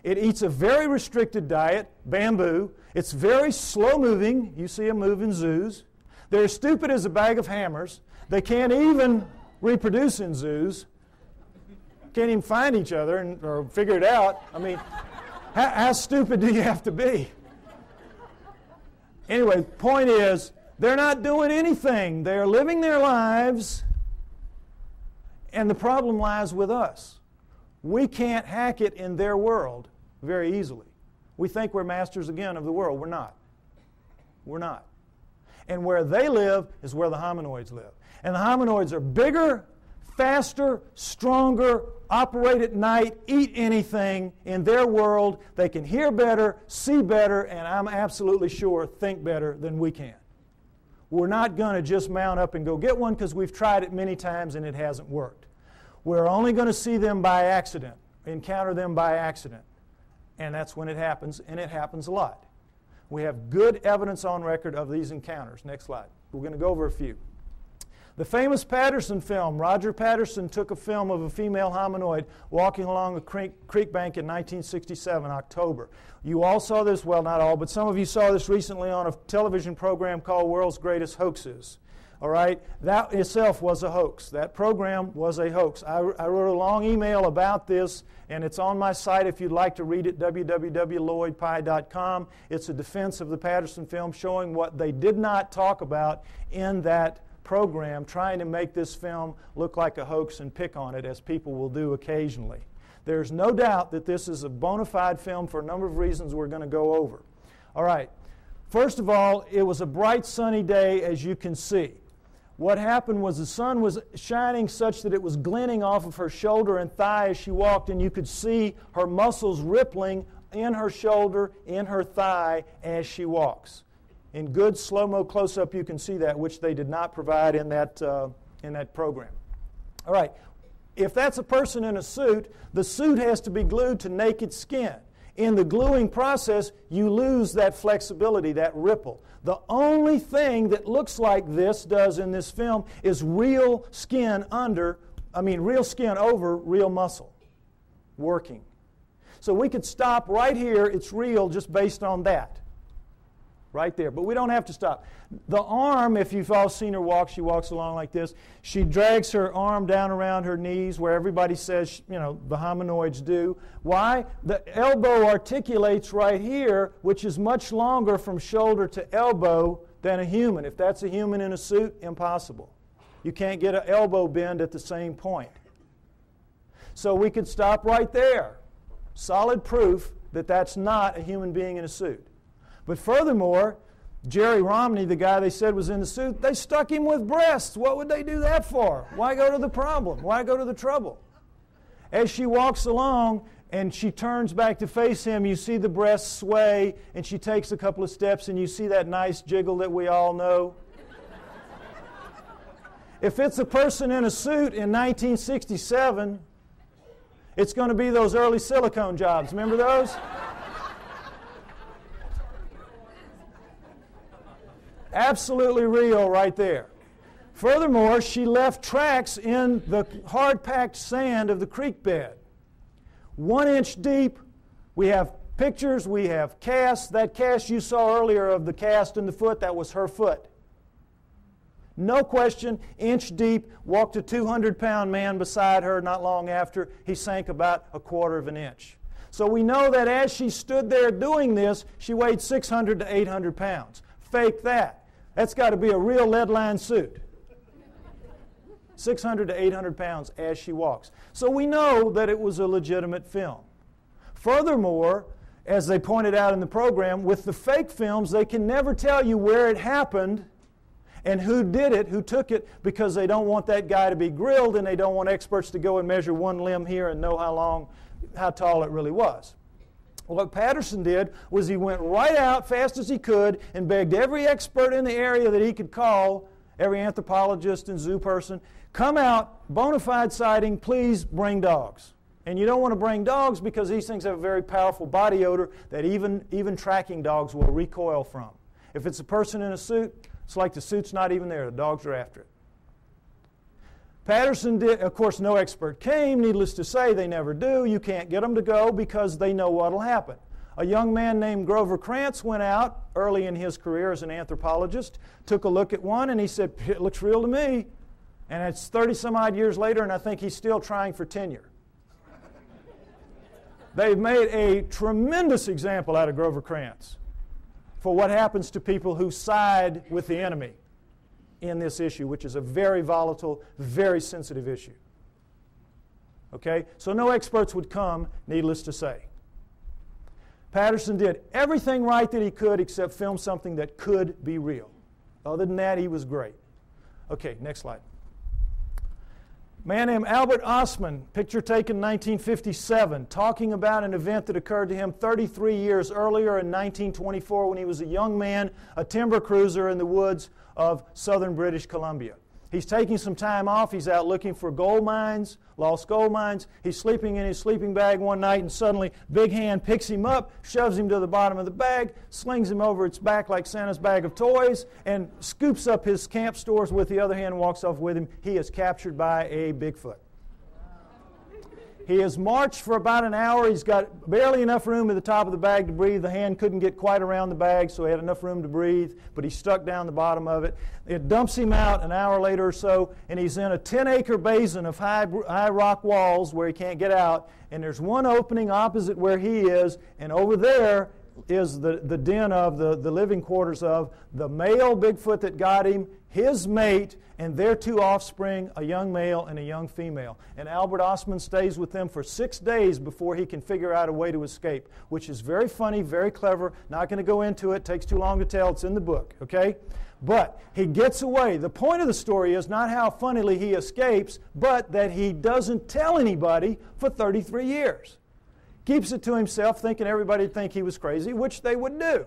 It eats a very restricted diet, bamboo. It's very slow moving. You see them move in zoos. They're as stupid as a bag of hammers. They can't even reproduce in zoos. Can't even find each other and, or figure it out. I mean, how, how stupid do you have to be? Anyway, point is, they're not doing anything. They're living their lives, and the problem lies with us. We can't hack it in their world very easily. We think we're masters again of the world. We're not. We're not. And where they live is where the hominoids live. And the hominoids are bigger, faster, stronger, operate at night, eat anything in their world. They can hear better, see better, and I'm absolutely sure think better than we can. We're not going to just mount up and go get one because we've tried it many times and it hasn't worked. We're only going to see them by accident, encounter them by accident. And that's when it happens, and it happens a lot. We have good evidence on record of these encounters. Next slide. We're going to go over a few. The famous Patterson film, Roger Patterson took a film of a female hominoid walking along a creek, creek, bank in 1967, October. You all saw this, well, not all, but some of you saw this recently on a television program called World's Greatest Hoaxes. All right? That itself was a hoax. That program was a hoax. I, I wrote a long email about this, and it's on my site if you'd like to read it, www.lloydpye.com. It's a defense of the Patterson film showing what they did not talk about in that program trying to make this film look like a hoax and pick on it, as people will do occasionally. There's no doubt that this is a bona fide film for a number of reasons we're going to go over. All right. First of all, it was a bright sunny day, as you can see. What happened was the sun was shining such that it was glinting off of her shoulder and thigh as she walked, and you could see her muscles rippling in her shoulder, in her thigh as she walks. In good slow mo close up, you can see that, which they did not provide in that, uh, in that program. All right, if that's a person in a suit, the suit has to be glued to naked skin. In the gluing process, you lose that flexibility, that ripple. The only thing that looks like this does in this film is real skin under, I mean, real skin over real muscle working. So we could stop right here, it's real just based on that right there. But we don't have to stop. The arm, if you've all seen her walk, she walks along like this. She drags her arm down around her knees where everybody says, you know, the hominoids do. Why? The elbow articulates right here, which is much longer from shoulder to elbow than a human. If that's a human in a suit, impossible. You can't get an elbow bend at the same point. So we could stop right there. Solid proof that that's not a human being in a suit. But furthermore, Jerry Romney, the guy they said was in the suit, they stuck him with breasts. What would they do that for? Why go to the problem? Why go to the trouble? As she walks along and she turns back to face him, you see the breasts sway, and she takes a couple of steps, and you see that nice jiggle that we all know. if it's a person in a suit in 1967, it's going to be those early silicone jobs. Remember those? Absolutely real right there. Furthermore, she left tracks in the hard packed sand of the creek bed. One inch deep, we have pictures, we have casts. That cast you saw earlier of the cast in the foot, that was her foot. No question, inch deep, walked a 200 pound man beside her not long after. He sank about a quarter of an inch. So we know that as she stood there doing this, she weighed 600 to 800 pounds. Fake that. That's got to be a real lead line suit. 600 to 800 pounds as she walks. So we know that it was a legitimate film. Furthermore, as they pointed out in the program, with the fake films, they can never tell you where it happened and who did it, who took it, because they don't want that guy to be grilled and they don't want experts to go and measure one limb here and know how long, how tall it really was. What Patterson did was he went right out fast as he could and begged every expert in the area that he could call, every anthropologist and zoo person, come out, bona fide sighting, please bring dogs. And you don't want to bring dogs because these things have a very powerful body odor that even, even tracking dogs will recoil from. If it's a person in a suit, it's like the suit's not even there, the dogs are after it. Patterson did, of course, no expert came. Needless to say, they never do. You can't get them to go because they know what will happen. A young man named Grover Krantz went out early in his career as an anthropologist, took a look at one, and he said, It looks real to me. And it's 30 some odd years later, and I think he's still trying for tenure. They've made a tremendous example out of Grover Krantz for what happens to people who side with the enemy in this issue, which is a very volatile, very sensitive issue. Okay? So no experts would come, needless to say. Patterson did everything right that he could except film something that could be real. Other than that, he was great. Okay, next slide man named Albert Ostman, picture taken in 1957, talking about an event that occurred to him 33 years earlier in 1924 when he was a young man, a timber cruiser in the woods of southern British Columbia. He's taking some time off. He's out looking for gold mines, lost gold mines. He's sleeping in his sleeping bag one night, and suddenly, Big Hand picks him up, shoves him to the bottom of the bag, slings him over its back like Santa's bag of toys, and scoops up his camp stores with the other hand and walks off with him. He is captured by a Bigfoot. He has marched for about an hour. He's got barely enough room at the top of the bag to breathe. The hand couldn't get quite around the bag, so he had enough room to breathe, but he stuck down the bottom of it. It dumps him out an hour later or so, and he's in a 10 acre basin of high, high rock walls where he can't get out. And there's one opening opposite where he is, and over there is the, the den of the, the living quarters of the male Bigfoot that got him, his mate, and their two offspring, a young male and a young female. And Albert Ostman stays with them for six days before he can figure out a way to escape, which is very funny, very clever. Not going to go into it, takes too long to tell. It's in the book, okay? But he gets away. The point of the story is not how funnily he escapes, but that he doesn't tell anybody for 33 years. Keeps it to himself, thinking everybody would think he was crazy, which they would do.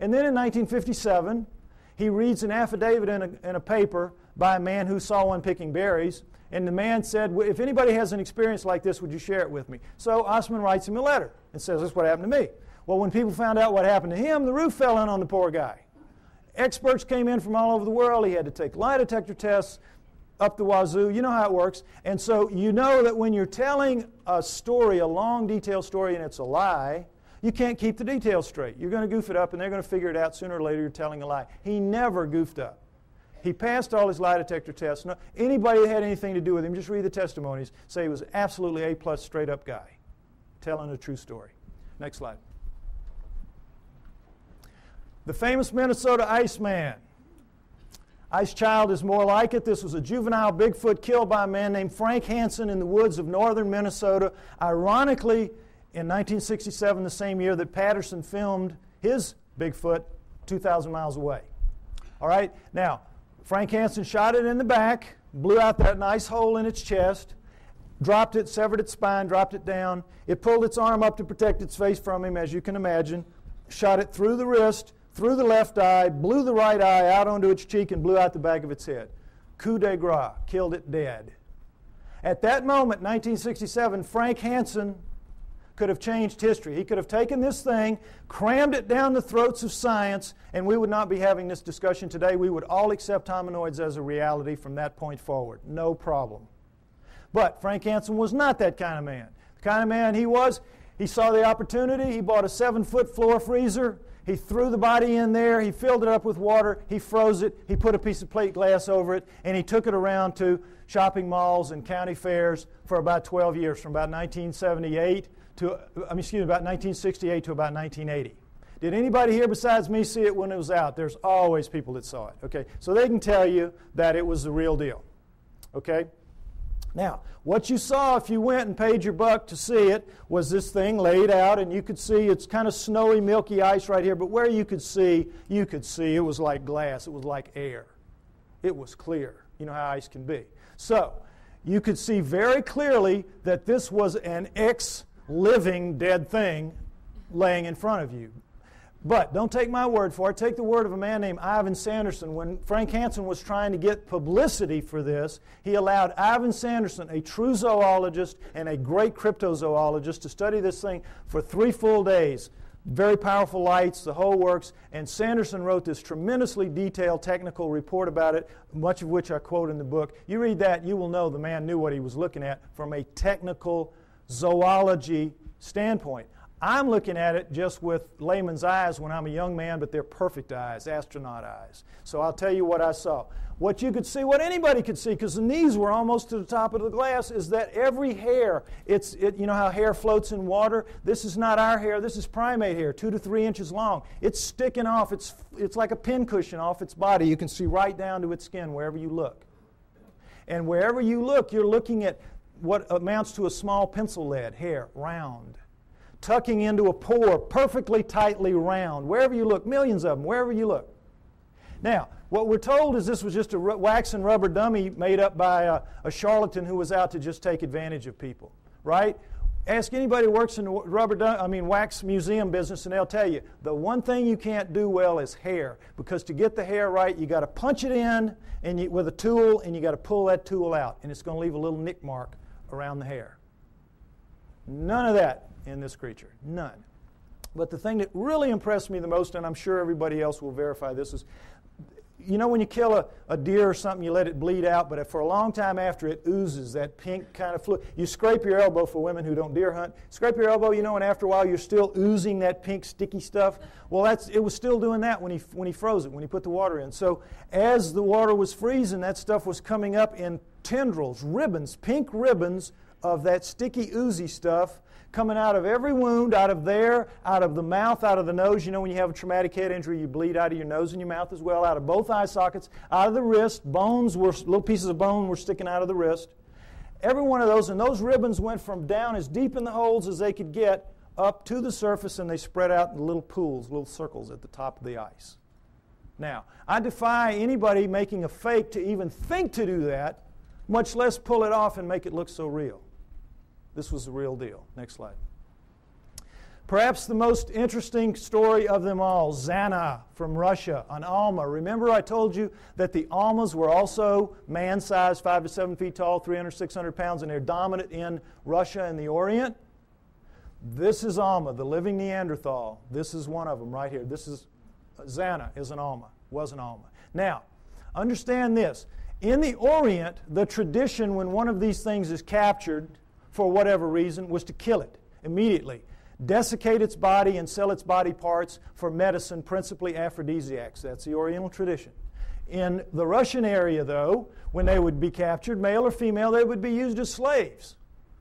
And then in 1957, he reads an affidavit in a, in a paper by a man who saw one picking berries. And the man said, If anybody has an experience like this, would you share it with me? So Ostman writes him a letter and says, This is what happened to me. Well, when people found out what happened to him, the roof fell in on the poor guy. Experts came in from all over the world. He had to take lie detector tests up the wazoo. You know how it works. And so you know that when you're telling a story, a long, detailed story, and it's a lie, you can't keep the details straight. You're going to goof it up, and they're going to figure it out sooner or later you're telling a lie. He never goofed up. He passed all his lie detector tests. Anybody that had anything to do with him, just read the testimonies, say he was absolutely A plus straight up guy, telling a true story. Next slide. The famous Minnesota Iceman. Ice Child is more like it. This was a juvenile Bigfoot killed by a man named Frank Hansen in the woods of northern Minnesota. Ironically, in 1967, the same year that Patterson filmed his Bigfoot 2,000 miles away. All right, now, Frank Hansen shot it in the back, blew out that nice hole in its chest, dropped it, severed its spine, dropped it down. It pulled its arm up to protect its face from him, as you can imagine, shot it through the wrist, through the left eye, blew the right eye out onto its cheek, and blew out the back of its head. Coup de grace, killed it dead. At that moment, 1967, Frank Hansen could have changed history. He could have taken this thing, crammed it down the throats of science, and we would not be having this discussion today. We would all accept hominoids as a reality from that point forward. No problem. But Frank Hansen was not that kind of man. The kind of man he was, he saw the opportunity. He bought a seven foot floor freezer. He threw the body in there. He filled it up with water. He froze it. He put a piece of plate glass over it. And he took it around to shopping malls and county fairs for about 12 years, from about 1978 to, I mean, excuse me, about 1968 to about 1980. Did anybody here besides me see it when it was out? There's always people that saw it. Okay, so they can tell you that it was the real deal. Okay? Now, what you saw if you went and paid your buck to see it was this thing laid out, and you could see it's kind of snowy, milky ice right here, but where you could see, you could see it was like glass, it was like air. It was clear. You know how ice can be. So, you could see very clearly that this was an ex living dead thing laying in front of you. But don't take my word for it. Take the word of a man named Ivan Sanderson. When Frank Hansen was trying to get publicity for this, he allowed Ivan Sanderson, a true zoologist and a great cryptozoologist, to study this thing for three full days. Very powerful lights, the whole works. And Sanderson wrote this tremendously detailed technical report about it, much of which I quote in the book. You read that, you will know the man knew what he was looking at from a technical zoology standpoint. I'm looking at it just with layman's eyes when I'm a young man, but they're perfect eyes, astronaut eyes. So I'll tell you what I saw. What you could see, what anybody could see, because the knees were almost to the top of the glass, is that every hair, it's, it, you know how hair floats in water? This is not our hair, this is primate hair, two to three inches long. It's sticking off, it's, it's like a pincushion off its body. You can see right down to its skin wherever you look. And wherever you look, you're looking at what amounts to a small pencil lead hair, round tucking into a pore, perfectly tightly round. Wherever you look, millions of them, wherever you look. Now, what we're told is this was just a wax and rubber dummy made up by a, a charlatan who was out to just take advantage of people, right? Ask anybody who works in the rubber, I mean wax museum business, and they'll tell you the one thing you can't do well is hair, because to get the hair right, you got to punch it in and you, with a tool, and you got to pull that tool out, and it's going to leave a little nick mark around the hair. None of that in this creature. None. But the thing that really impressed me the most, and I'm sure everybody else will verify this, is you know when you kill a, a deer or something, you let it bleed out, but for a long time after it oozes that pink kind of fluid. You scrape your elbow for women who don't deer hunt. Scrape your elbow, you know, and after a while you're still oozing that pink sticky stuff. Well, that's it was still doing that when he when he froze it, when he put the water in. So as the water was freezing, that stuff was coming up in tendrils, ribbons, pink ribbons of that sticky oozy stuff coming out of every wound, out of there, out of the mouth, out of the nose. You know, when you have a traumatic head injury, you bleed out of your nose and your mouth as well, out of both eye sockets, out of the wrist. Bones were, little pieces of bone were sticking out of the wrist. Every one of those, and those ribbons went from down as deep in the holes as they could get up to the surface, and they spread out in little pools, little circles at the top of the ice. Now, I defy anybody making a fake to even think to do that, much less pull it off and make it look so real. This was the real deal. Next slide. Perhaps the most interesting story of them all, Zana from Russia, an Alma. Remember, I told you that the Almas were also man sized, 5 to 7 feet tall, 300, 600 pounds, and they're dominant in Russia and the Orient. This is Alma, the living Neanderthal. This is one of them right here. This is Zana, is an Alma, was an Alma. Now, understand this. In the Orient, the tradition when one of these things is captured for whatever reason, was to kill it immediately, desiccate its body, and sell its body parts for medicine, principally aphrodisiacs. That's the Oriental tradition. In the Russian area, though, when they would be captured, male or female, they would be used as slaves,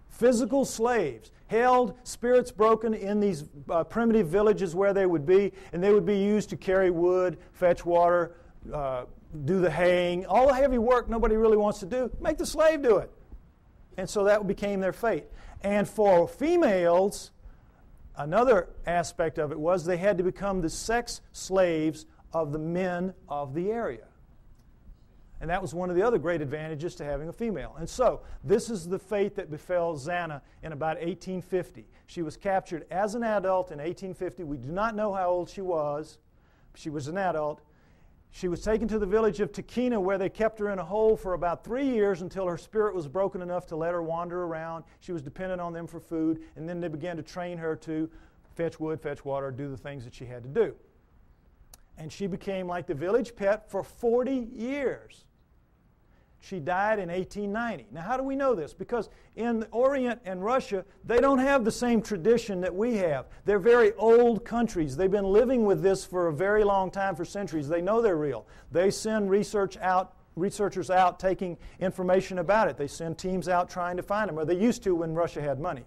physical slaves, held, spirits broken in these uh, primitive villages where they would be, and they would be used to carry wood, fetch water, uh, do the haying, all the heavy work nobody really wants to do. Make the slave do it. And so that became their fate. And for females, another aspect of it was they had to become the sex slaves of the men of the area. And that was one of the other great advantages to having a female. And so, this is the fate that befell Zana in about 1850. She was captured as an adult in 1850. We do not know how old she was. She was an adult. She was taken to the village of Tkhina, where they kept her in a hole for about three years until her spirit was broken enough to let her wander around. She was dependent on them for food, and then they began to train her to fetch wood, fetch water, do the things that she had to do. And she became like the village pet for 40 years. She died in 1890. Now, how do we know this? Because in the Orient and Russia, they don't have the same tradition that we have. They're very old countries. They've been living with this for a very long time, for centuries. They know they're real. They send research out, researchers out taking information about it. They send teams out trying to find them, or they used to when Russia had money.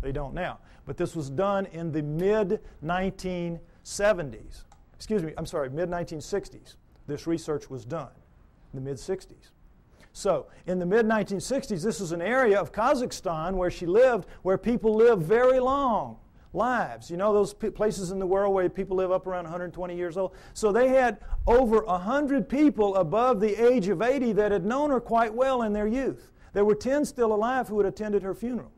They don't now. But this was done in the mid 1970s. Excuse me, I'm sorry, mid 1960s. This research was done, in the mid 60s. So, in the mid 1960s, this was an area of Kazakhstan where she lived where people live very long lives. You know, those p- places in the world where people live up around 120 years old? So, they had over 100 people above the age of 80 that had known her quite well in their youth. There were 10 still alive who had attended her funeral.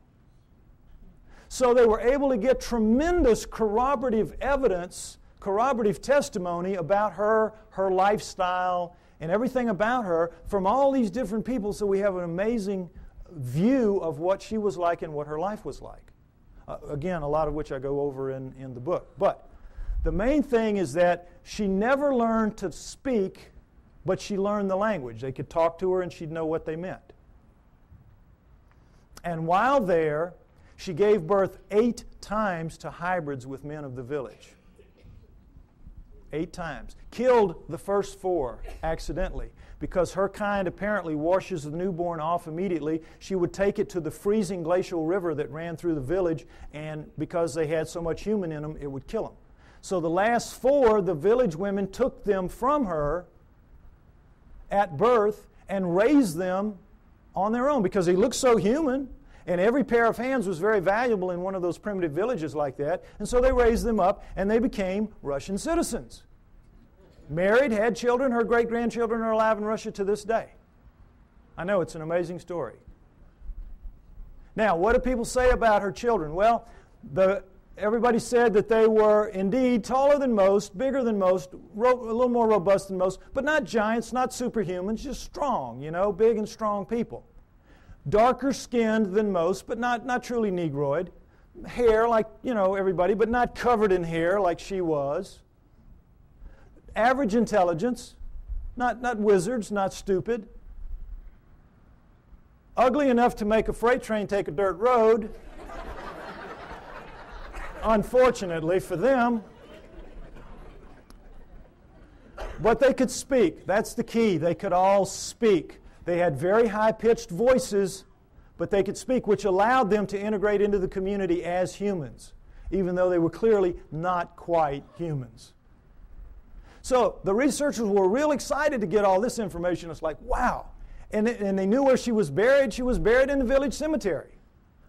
So, they were able to get tremendous corroborative evidence, corroborative testimony about her, her lifestyle, and everything about her from all these different people so we have an amazing view of what she was like and what her life was like. Uh, again, a lot of which I go over in, in the book. But the main thing is that she never learned to speak, but she learned the language. They could talk to her and she'd know what they meant. And while there, she gave birth eight times to hybrids with men of the village eight times. Killed the first four accidentally because her kind apparently washes the newborn off immediately. She would take it to the freezing glacial river that ran through the village, and because they had so much human in them, it would kill them. So the last four, the village women took them from her at birth and raised them on their own because he looked so human. And every pair of hands was very valuable in one of those primitive villages like that. And so they raised them up and they became Russian citizens. Married, had children, her great grandchildren are alive in Russia to this day. I know it's an amazing story. Now, what do people say about her children? Well, the, everybody said that they were indeed taller than most, bigger than most, ro- a little more robust than most, but not giants, not superhumans, just strong, you know, big and strong people darker skinned than most, but not, not truly Negroid. Hair like, you know, everybody, but not covered in hair like she was. Average intelligence, not, not wizards, not stupid. Ugly enough to make a freight train take a dirt road. Unfortunately for them. But they could speak. That's the key. They could all speak. They had very high pitched voices, but they could speak, which allowed them to integrate into the community as humans, even though they were clearly not quite humans. So the researchers were real excited to get all this information. It's like, wow. And, and they knew where she was buried. She was buried in the village cemetery.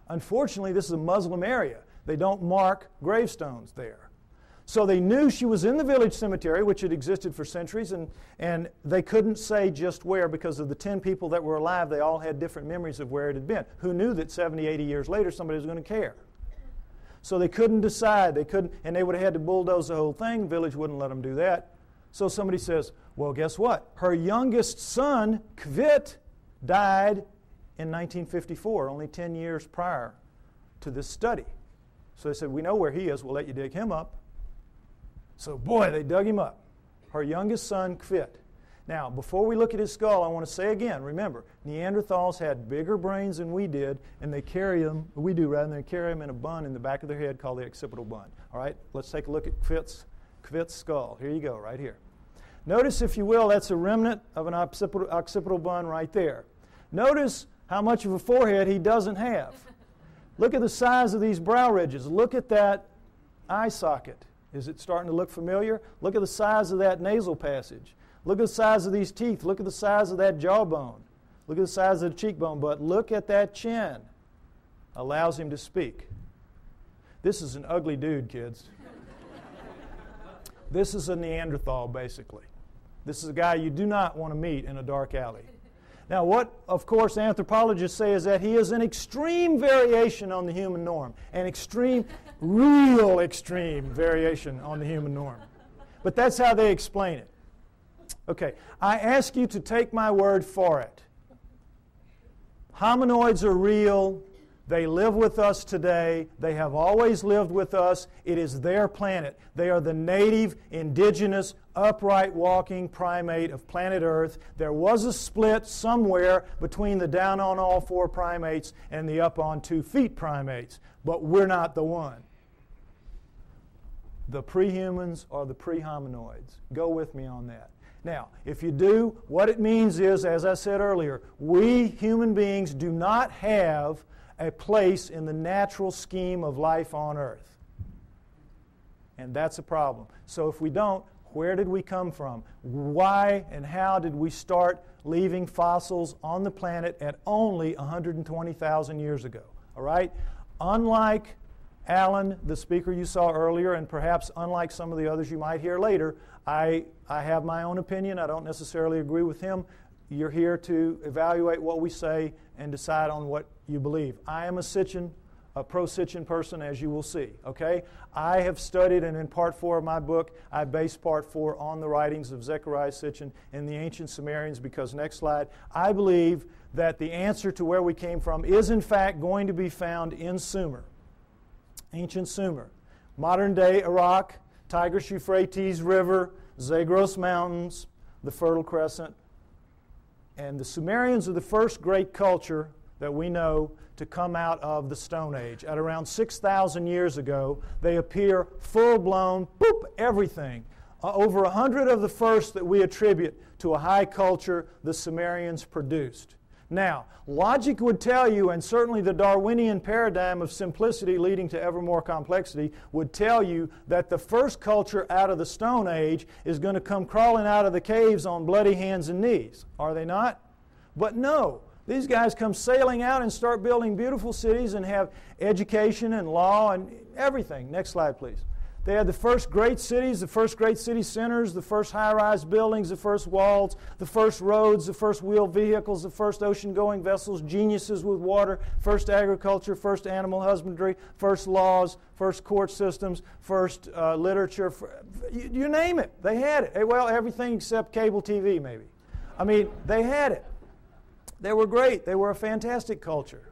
Unfortunately, this is a Muslim area. They don't mark gravestones there. So they knew she was in the village cemetery, which had existed for centuries, and, and they couldn't say just where because of the 10 people that were alive, they all had different memories of where it had been. Who knew that 70, 80 years later somebody was going to care? So they couldn't decide. They couldn't, and they would have had to bulldoze the whole thing. Village wouldn't let them do that. So somebody says, well, guess what? Her youngest son, Kvit, died in 1954, only 10 years prior to this study. So they said, we know where he is. We'll let you dig him up. So, boy, they dug him up. Her youngest son, Kvit. Now, before we look at his skull, I want to say again remember, Neanderthals had bigger brains than we did, and they carry them, we do rather, than carry them in a bun in the back of their head called the occipital bun. All right, let's take a look at Kvit's, Kvit's skull. Here you go, right here. Notice, if you will, that's a remnant of an occipital, occipital bun right there. Notice how much of a forehead he doesn't have. Look at the size of these brow ridges. Look at that eye socket. Is it starting to look familiar? Look at the size of that nasal passage. Look at the size of these teeth. Look at the size of that jawbone. Look at the size of the cheekbone. But look at that chin. Allows him to speak. This is an ugly dude, kids. this is a Neanderthal, basically. This is a guy you do not want to meet in a dark alley. Now, what, of course, anthropologists say is that he is an extreme variation on the human norm, an extreme, real extreme variation on the human norm. But that's how they explain it. Okay, I ask you to take my word for it. Hominoids are real. They live with us today. They have always lived with us. It is their planet. They are the native, indigenous, upright walking primate of planet Earth. There was a split somewhere between the down on all four primates and the up on two feet primates, but we're not the one. The prehumans are the prehominoids. Go with me on that. Now, if you do, what it means is, as I said earlier, we human beings do not have a place in the natural scheme of life on earth. And that's a problem. So if we don't, where did we come from? Why and how did we start leaving fossils on the planet at only 120,000 years ago? All right? Unlike Alan, the speaker you saw earlier, and perhaps unlike some of the others you might hear later, I, I have my own opinion. I don't necessarily agree with him. You're here to evaluate what we say and decide on what you believe. I am a Sitchin, a pro Sitchin person, as you will see. Okay? I have studied, and in part four of my book, I base part four on the writings of Zechariah Sitchin and the ancient Sumerians, because, next slide, I believe that the answer to where we came from is, in fact, going to be found in Sumer, ancient Sumer. Modern day Iraq, Tigris Euphrates River, Zagros Mountains, the Fertile Crescent. And the Sumerians are the first great culture that we know to come out of the Stone Age. At around 6,000 years ago, they appear full blown, boop, everything. Uh, over a hundred of the first that we attribute to a high culture the Sumerians produced. Now, logic would tell you, and certainly the Darwinian paradigm of simplicity leading to ever more complexity would tell you that the first culture out of the Stone Age is going to come crawling out of the caves on bloody hands and knees. Are they not? But no. These guys come sailing out and start building beautiful cities and have education and law and everything. Next slide, please. They had the first great cities, the first great city centers, the first high rise buildings, the first walls, the first roads, the first wheeled vehicles, the first ocean going vessels, geniuses with water, first agriculture, first animal husbandry, first laws, first court systems, first uh, literature. You, you name it, they had it. Well, everything except cable TV, maybe. I mean, they had it. They were great, they were a fantastic culture.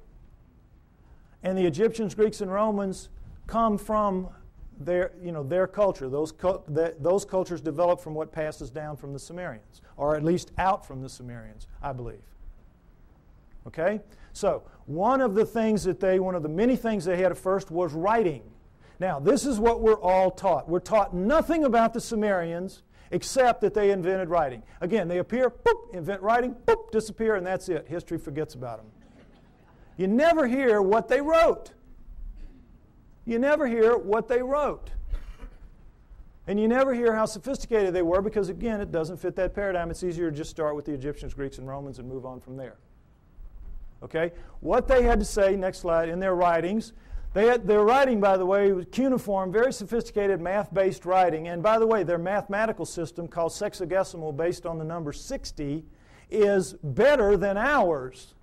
And the Egyptians, Greeks, and Romans come from their, you know, their culture. Those, those cultures developed from what passes down from the Sumerians, or at least out from the Sumerians, I believe. Okay? So, one of the things that they, one of the many things they had at first was writing. Now, this is what we're all taught. We're taught nothing about the Sumerians except that they invented writing. Again, they appear, boop, invent writing, boop, disappear, and that's it. History forgets about them. You never hear what they wrote you never hear what they wrote. And you never hear how sophisticated they were because, again, it doesn't fit that paradigm. It's easier to just start with the Egyptians, Greeks, and Romans and move on from there. Okay? What they had to say, next slide, in their writings, they had, their writing, by the way, was cuneiform, very sophisticated math based writing. And by the way, their mathematical system, called sexagesimal, based on the number 60, is better than ours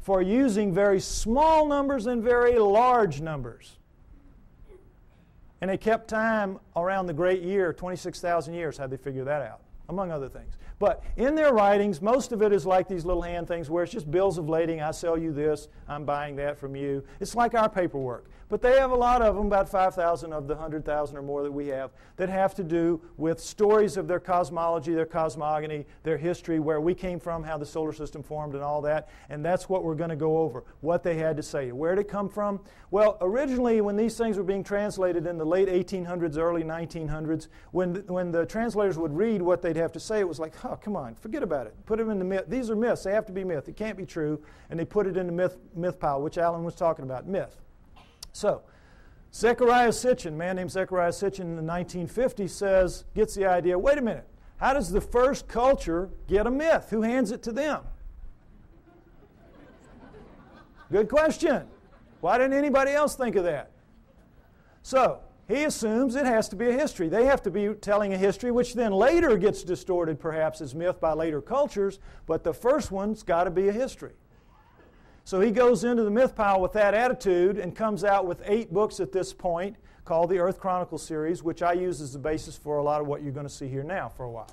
for using very small numbers and very large numbers. And they kept time around the great year, 26,000 years. How'd they figure that out? Among other things. But in their writings, most of it is like these little hand things where it's just bills of lading. I sell you this, I'm buying that from you. It's like our paperwork. But they have a lot of them, about 5,000 of the 100,000 or more that we have, that have to do with stories of their cosmology, their cosmogony, their history, where we came from, how the solar system formed, and all that. And that's what we're going to go over what they had to say. Where did it come from? Well, originally, when these things were being translated in the late 1800s, early 1900s, when, when the translators would read what they'd have to say, it was like, oh, come on, forget about it. Put them in the myth. These are myths. They have to be myth. It can't be true. And they put it in the myth, myth pile, which Alan was talking about myth. So, Zechariah Sitchin, a man named Zechariah Sitchin in the 1950s, says, gets the idea wait a minute, how does the first culture get a myth? Who hands it to them? Good question. Why didn't anybody else think of that? So, he assumes it has to be a history. They have to be telling a history, which then later gets distorted perhaps as myth by later cultures, but the first one's got to be a history. So he goes into the myth pile with that attitude and comes out with eight books at this point called the Earth Chronicle series, which I use as the basis for a lot of what you're going to see here now for a while.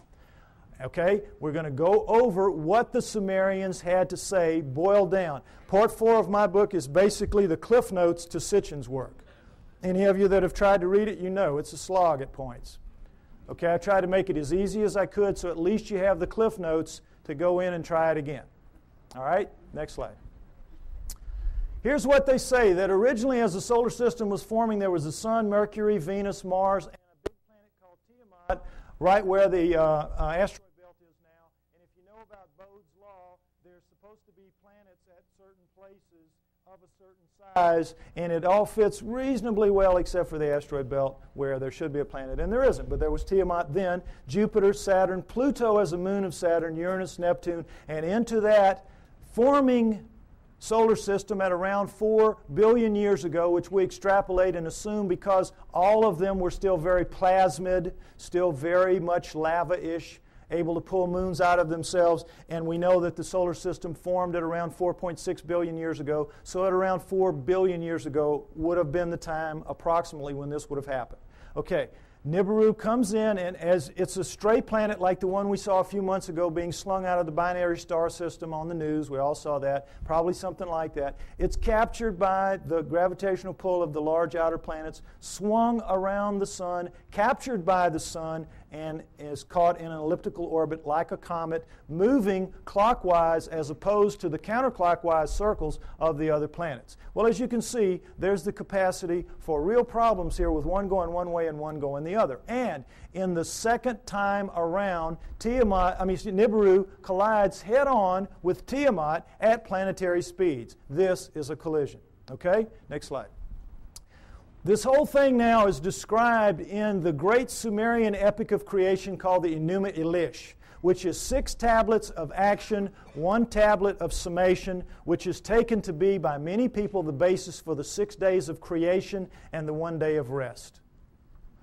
Okay? We're going to go over what the Sumerians had to say, boiled down. Part four of my book is basically the cliff notes to Sitchin's work. Any of you that have tried to read it, you know it's a slog at points. Okay, I tried to make it as easy as I could so at least you have the cliff notes to go in and try it again. All right, next slide. Here's what they say that originally, as the solar system was forming, there was the Sun, Mercury, Venus, Mars, and a big planet called Tiamat, right where the uh, uh, asteroid belt is now. And if you know about Bode's Law, there's supposed to be planets at certain places of a certain size, and it all fits reasonably well except for the asteroid belt where there should be a planet, and there isn't. But there was Tiamat then, Jupiter, Saturn, Pluto as a moon of Saturn, Uranus, Neptune, and into that forming solar system at around 4 billion years ago, which we extrapolate and assume because all of them were still very plasmid, still very much lava ish, able to pull moons out of themselves. And we know that the solar system formed at around 4.6 billion years ago. So, at around 4 billion years ago, would have been the time approximately when this would have happened. Okay, Nibiru comes in, and as it's a stray planet like the one we saw a few months ago being slung out of the binary star system on the news, we all saw that, probably something like that. It's captured by the gravitational pull of the large outer planets, swung around the sun, captured by the sun, and is caught in an elliptical orbit like a comet, moving clockwise as opposed to the counterclockwise circles of the other planets. Well, as you can see, there's the capacity for real problems here with one going one way and one going the other. And in the second time around, Tiamat, I mean, Nibiru collides head on with Tiamat at planetary speeds. This is a collision. Okay? Next slide. This whole thing now is described in the great Sumerian epic of creation called the Enuma Elish, which is six tablets of action, one tablet of summation, which is taken to be by many people the basis for the six days of creation and the one day of rest.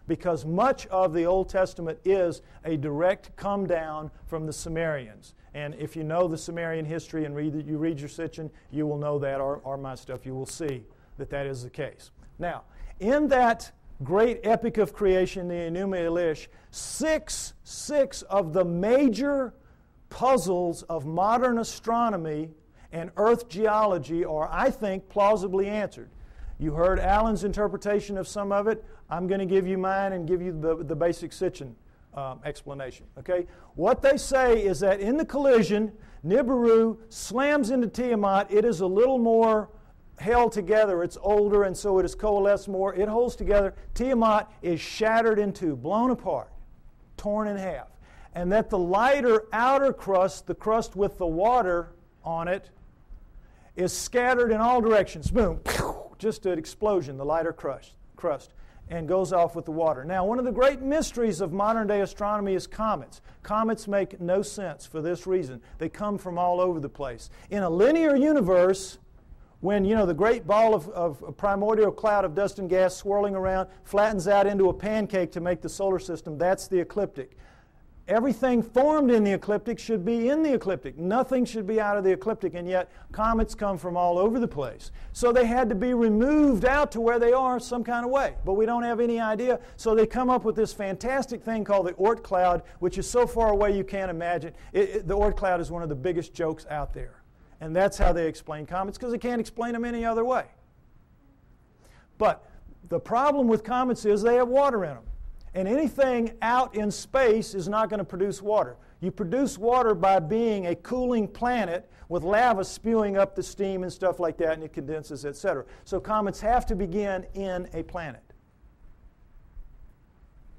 Because much of the Old Testament is a direct come down from the Sumerians. And if you know the Sumerian history and read, you read your Sitchin, you will know that, or, or my stuff, you will see that that is the case. Now, in that great epic of creation, the Enuma Elish, six, six of the major puzzles of modern astronomy and earth geology are, I think, plausibly answered. You heard Alan's interpretation of some of it. I'm going to give you mine and give you the, the basic Sitchin um, explanation. Okay? What they say is that in the collision, Nibiru slams into Tiamat. It is a little more held together. It's older, and so it is coalesced more. It holds together. Tiamat is shattered in two, blown apart, torn in half. And that the lighter outer crust, the crust with the water on it, is scattered in all directions. Boom, just an explosion, the lighter crust, crust, and goes off with the water. Now, one of the great mysteries of modern day astronomy is comets. Comets make no sense for this reason. They come from all over the place. In a linear universe, when you know the great ball of, of primordial cloud of dust and gas swirling around flattens out into a pancake to make the solar system that's the ecliptic. Everything formed in the ecliptic should be in the ecliptic. Nothing should be out of the ecliptic and yet comets come from all over the place. So they had to be removed out to where they are some kind of way but we don't have any idea. So they come up with this fantastic thing called the oort cloud which is so far away you can't imagine. It, it, the oort cloud is one of the biggest jokes out there and that's how they explain comets because they can't explain them any other way. But the problem with comets is they have water in them. And anything out in space is not going to produce water. You produce water by being a cooling planet with lava spewing up the steam and stuff like that, and it condenses, etc. So comets have to begin in a planet.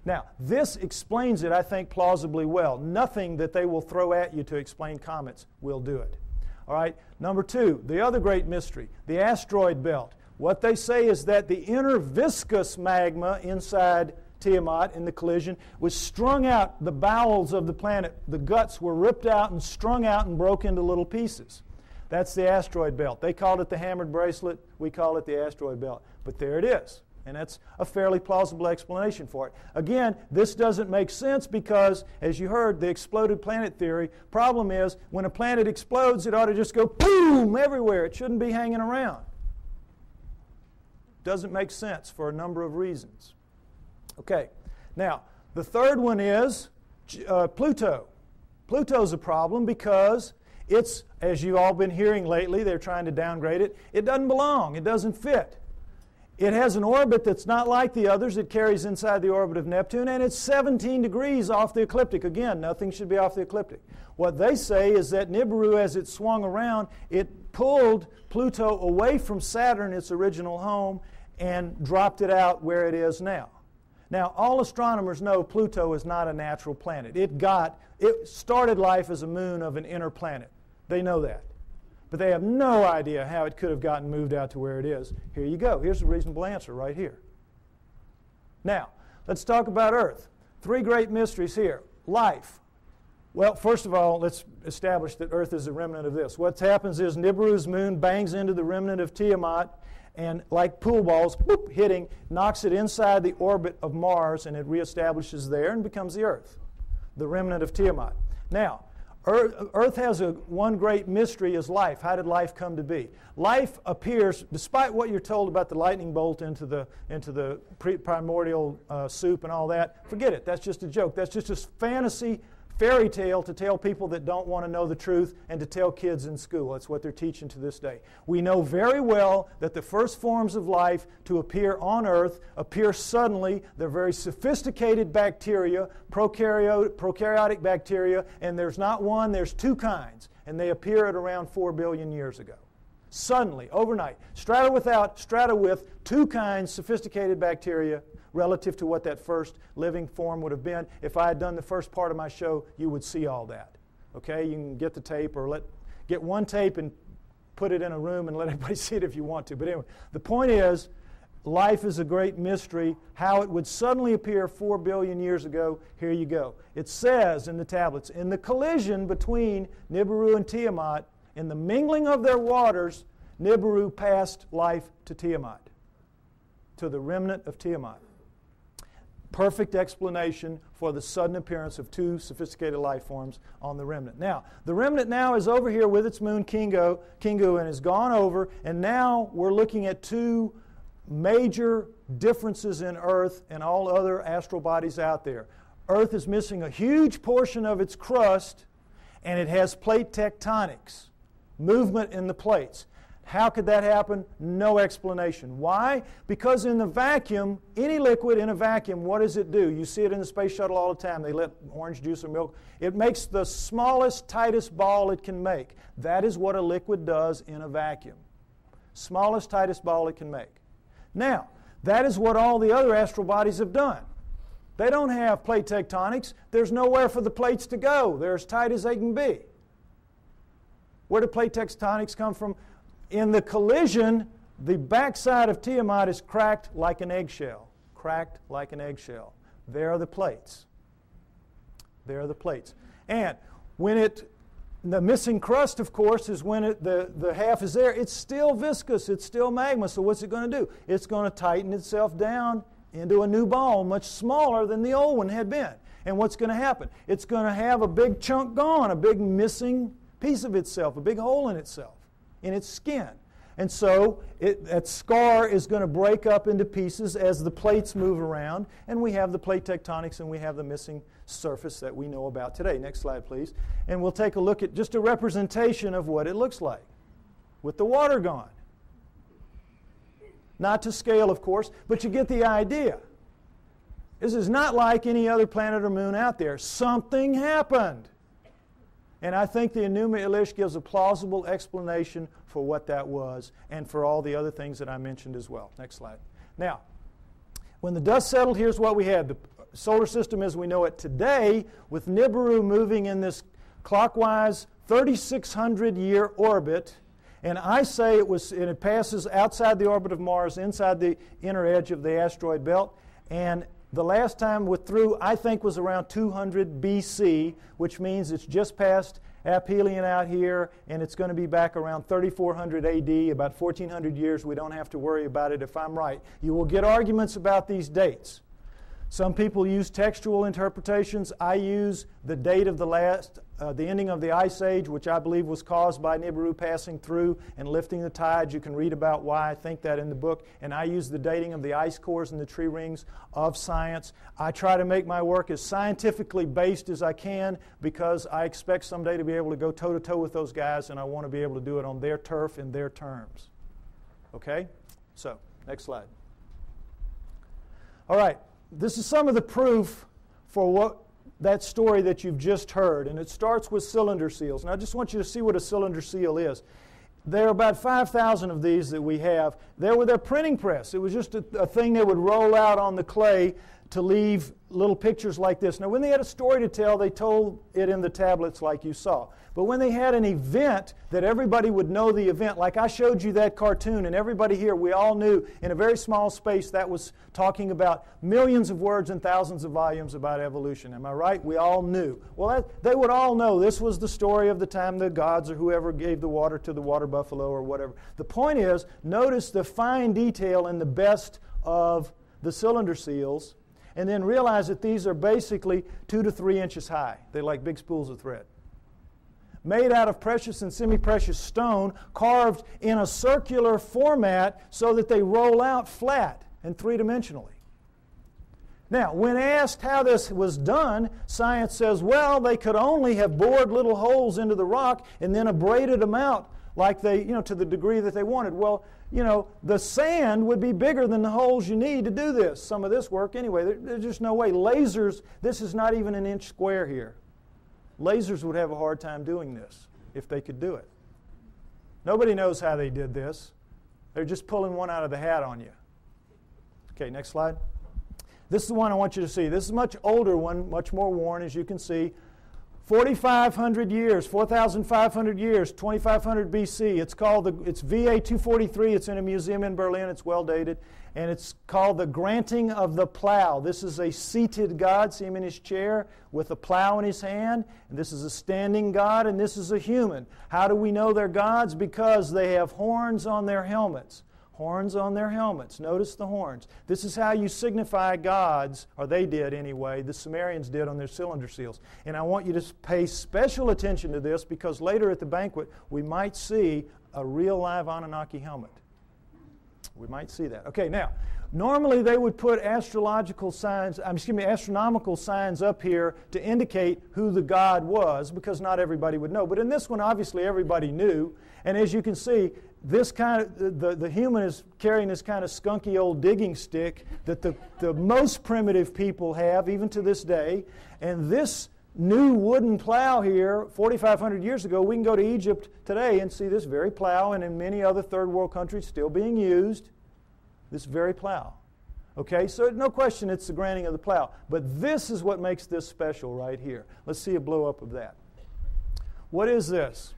Now, this explains it, I think, plausibly well. Nothing that they will throw at you to explain comets will do it. All right, number two, the other great mystery, the asteroid belt. What they say is that the inner viscous magma inside Tiamat in the collision was strung out the bowels of the planet. The guts were ripped out and strung out and broke into little pieces. That's the asteroid belt. They called it the hammered bracelet. We call it the asteroid belt. But there it is. And that's a fairly plausible explanation for it. Again, this doesn't make sense because, as you heard, the exploded planet theory. Problem is, when a planet explodes, it ought to just go boom everywhere. It shouldn't be hanging around. Doesn't make sense for a number of reasons. Okay, now, the third one is uh, Pluto. Pluto's a problem because it's, as you've all been hearing lately, they're trying to downgrade it. It doesn't belong, it doesn't fit. It has an orbit that's not like the others. It carries inside the orbit of Neptune, and it's 17 degrees off the ecliptic. Again, nothing should be off the ecliptic. What they say is that Nibiru, as it swung around, it pulled Pluto away from Saturn, its original home, and dropped it out where it is now. Now, all astronomers know Pluto is not a natural planet. It got, it started life as a moon of an inner planet. They know that. But they have no idea how it could have gotten moved out to where it is. Here you go. Here's a reasonable answer right here. Now, let's talk about Earth. Three great mysteries here. Life. Well, first of all, let's establish that Earth is a remnant of this. What happens is Nibiru's moon bangs into the remnant of Tiamat, and like pool balls, boop, hitting, knocks it inside the orbit of Mars, and it reestablishes there and becomes the Earth, the remnant of Tiamat. Now, Earth, has a, one great mystery is life. How did life come to be? Life appears, despite what you're told about the lightning bolt into the, into the primordial uh, soup and all that, forget it. That's just a joke. That's just a fantasy fairy tale to tell people that don't want to know the truth and to tell kids in school. That's what they're teaching to this day. We know very well that the first forms of life to appear on Earth appear suddenly. They're very sophisticated bacteria, prokaryotic, bacteria, and there's not one, there's two kinds, and they appear at around 4 billion years ago. Suddenly, overnight, strata without, strata with, two kinds, sophisticated bacteria relative to what that first living form would have been. If I had done the first part of my show, you would see all that. Okay, you can get the tape or let get one tape and put it in a room and let everybody see it if you want to. But anyway, the point is, life is a great mystery. How it would suddenly appear four billion years ago, here you go. It says in the tablets, in the collision between Nibiru and Tiamat, in the mingling of their waters, Nibiru passed life to Tiamat, to the remnant of Tiamat perfect explanation for the sudden appearance of two sophisticated life forms on the remnant. Now, the remnant now is over here with its moon Kingo, Kingu and has gone over, and now we're looking at two major differences in Earth and all other astral bodies out there. Earth is missing a huge portion of its crust, and it has plate tectonics, movement in the plates. How could that happen? No explanation. Why? Because in the vacuum, any liquid in a vacuum, what does it do? You see it in the space shuttle all the time. They let orange juice or milk. It makes the smallest, tightest ball it can make. That is what a liquid does in a vacuum. Smallest, tightest ball it can make. Now, that is what all the other astral bodies have done. They don't have plate tectonics. There's nowhere for the plates to go. They're as tight as they can be. Where do plate tectonics come from? In the collision, the backside of Tiamat is cracked like an eggshell. Cracked like an eggshell. There are the plates. There are the plates. And when it, the missing crust, of course, is when it, the, the half is there. It's still viscous, it's still magma. So, what's it going to do? It's going to tighten itself down into a new ball, much smaller than the old one had been. And what's going to happen? It's going to have a big chunk gone, a big missing piece of itself, a big hole in itself in its skin. And so it, that scar is going to break up into pieces as the plates move around, and we have the plate tectonics and we have the missing surface that we know about today. Next slide, please. And we'll take a look at just a representation of what it looks like with the water gone. Not to scale, of course, but you get the idea. This is not like any other planet or moon out there. Something happened. And I think the Enuma Elish gives a plausible explanation for what that was and for all the other things that I mentioned as well. Next slide. Now, when the dust settled, here's what we had. The solar system as we know it today, with Nibiru moving in this clockwise 3,600 year orbit. And I say it was, and it passes outside the orbit of Mars, inside the inner edge of the asteroid belt. And the last time with through, I think, was around 200 BC, which means it's just past aphelion out here, and it's going to be back around 3400 AD, about 1400 years. We don't have to worry about it if I'm right. You will get arguments about these dates. Some people use textual interpretations. I use the date of the last, uh, the ending of the ice age, which I believe was caused by Nibiru passing through and lifting the tides. You can read about why I think that in the book. And I use the dating of the ice cores and the tree rings of science. I try to make my work as scientifically based as I can because I expect someday to be able to go toe to toe with those guys, and I want to be able to do it on their turf in their terms. Okay? So, next slide. All right this is some of the proof for what that story that you've just heard, and it starts with cylinder seals. And I just want you to see what a cylinder seal is. There are about 5,000 of these that we have. They were their printing press. It was just a, a thing they would roll out on the clay to leave little pictures like this. Now, when they had a story to tell, they told it in the tablets like you saw. But when they had an event that everybody would know the event, like I showed you that cartoon, and everybody here, we all knew in a very small space that was talking about millions of words and thousands of volumes about evolution. Am I right? We all knew. Well, that, they would all know this was the story of the time the gods or whoever gave the water to the water buffalo or whatever. The point is, notice the fine detail in the best of the cylinder seals and then realize that these are basically two to three inches high. They're like big spools of thread. Made out of precious and semi precious stone, carved in a circular format so that they roll out flat and three dimensionally. Now, when asked how this was done, science says, well, they could only have bored little holes into the rock and then abraded them out like they, you know, to the degree that they wanted. Well, you know, the sand would be bigger than the holes you need to do this, some of this work anyway. There, there's just no way. Lasers, this is not even an inch square here. Lasers would have a hard time doing this if they could do it. Nobody knows how they did this. They're just pulling one out of the hat on you. Okay, next slide. This is the one I want you to see. This is a much older one, much more worn, as you can see. 4,500 years, 4,500 years, 2,500 BC. It's called the, it's VA 243. It's in a museum in Berlin. It's well dated. And it's called the granting of the plow. This is a seated God. See him in his chair with a plow in his hand. And this is a standing God, and this is a human. How do we know they're gods? Because they have horns on their helmets horns on their helmets. Notice the horns. This is how you signify gods, or they did anyway, the Sumerians did on their cylinder seals. And I want you to pay special attention to this because later at the banquet we might see a real live Anunnaki helmet. We might see that. Okay, now, normally they would put astrological signs, um, excuse me, astronomical signs up here to indicate who the god was because not everybody would know. But in this one, obviously everybody knew. And as you can see, this kind of the, the human is carrying this kind of skunky old digging stick that the, the most primitive people have even to this day. And this new wooden plow here 4500 years ago we can go to egypt today and see this very plow and in many other third world countries still being used this very plow. Okay so no question it's the granting of the plow. But this is what makes this special right here. Let's see a blow up of that. What is this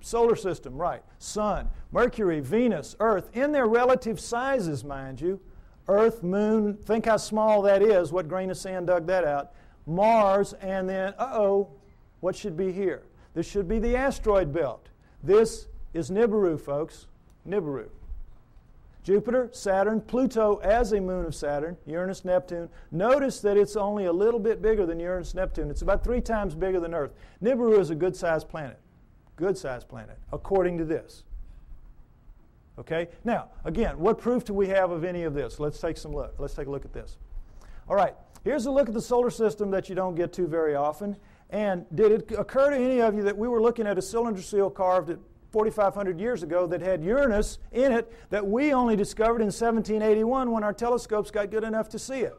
solar system, right. Sun, Mercury, Venus, Earth, in their relative sizes, mind you. Earth, Moon, think how small that is. What grain of sand dug that out? Mars, and then, uh oh, what should be here? This should be the asteroid belt. This is Nibiru, folks. Nibiru. Jupiter, Saturn, Pluto as a moon of Saturn, Uranus, Neptune. Notice that it's only a little bit bigger than Uranus, Neptune. It's about three times bigger than Earth. Nibiru is a good sized planet good sized planet, according to this. Okay? Now, again, what proof do we have of any of this? Let's take some look. Let's take a look at this. All right, here's a look at the solar system that you don't get to very often. And did it occur to any of you that we were looking at a cylinder seal carved at 4,500 years ago that had Uranus in it that we only discovered in 1781 when our telescopes got good enough to see it?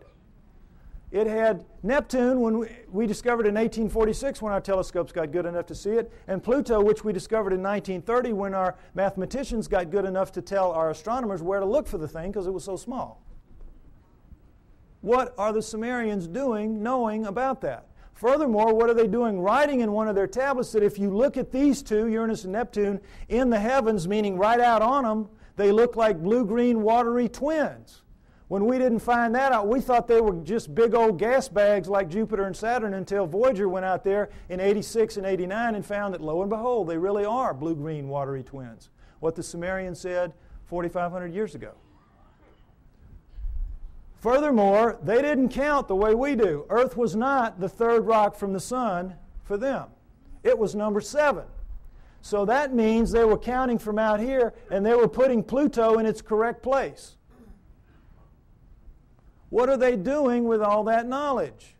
It had Neptune, when we, we, discovered in 1846 when our telescopes got good enough to see it, and Pluto, which we discovered in 1930 when our mathematicians got good enough to tell our astronomers where to look for the thing because it was so small. What are the Sumerians doing knowing about that? Furthermore, what are they doing? Writing in one of their tablets that if you look at these two, Uranus and Neptune, in the heavens, meaning right out on them, they look like blue green watery twins. When we didn't find that out, we thought they were just big old gas bags like Jupiter and Saturn until Voyager went out there in 86 and 89 and found that, lo and behold, they really are blue green watery twins. What the Sumerians said 4,500 years ago. Furthermore, they didn't count the way we do. Earth was not the third rock from the sun for them, it was number seven. So that means they were counting from out here and they were putting Pluto in its correct place. What are they doing with all that knowledge?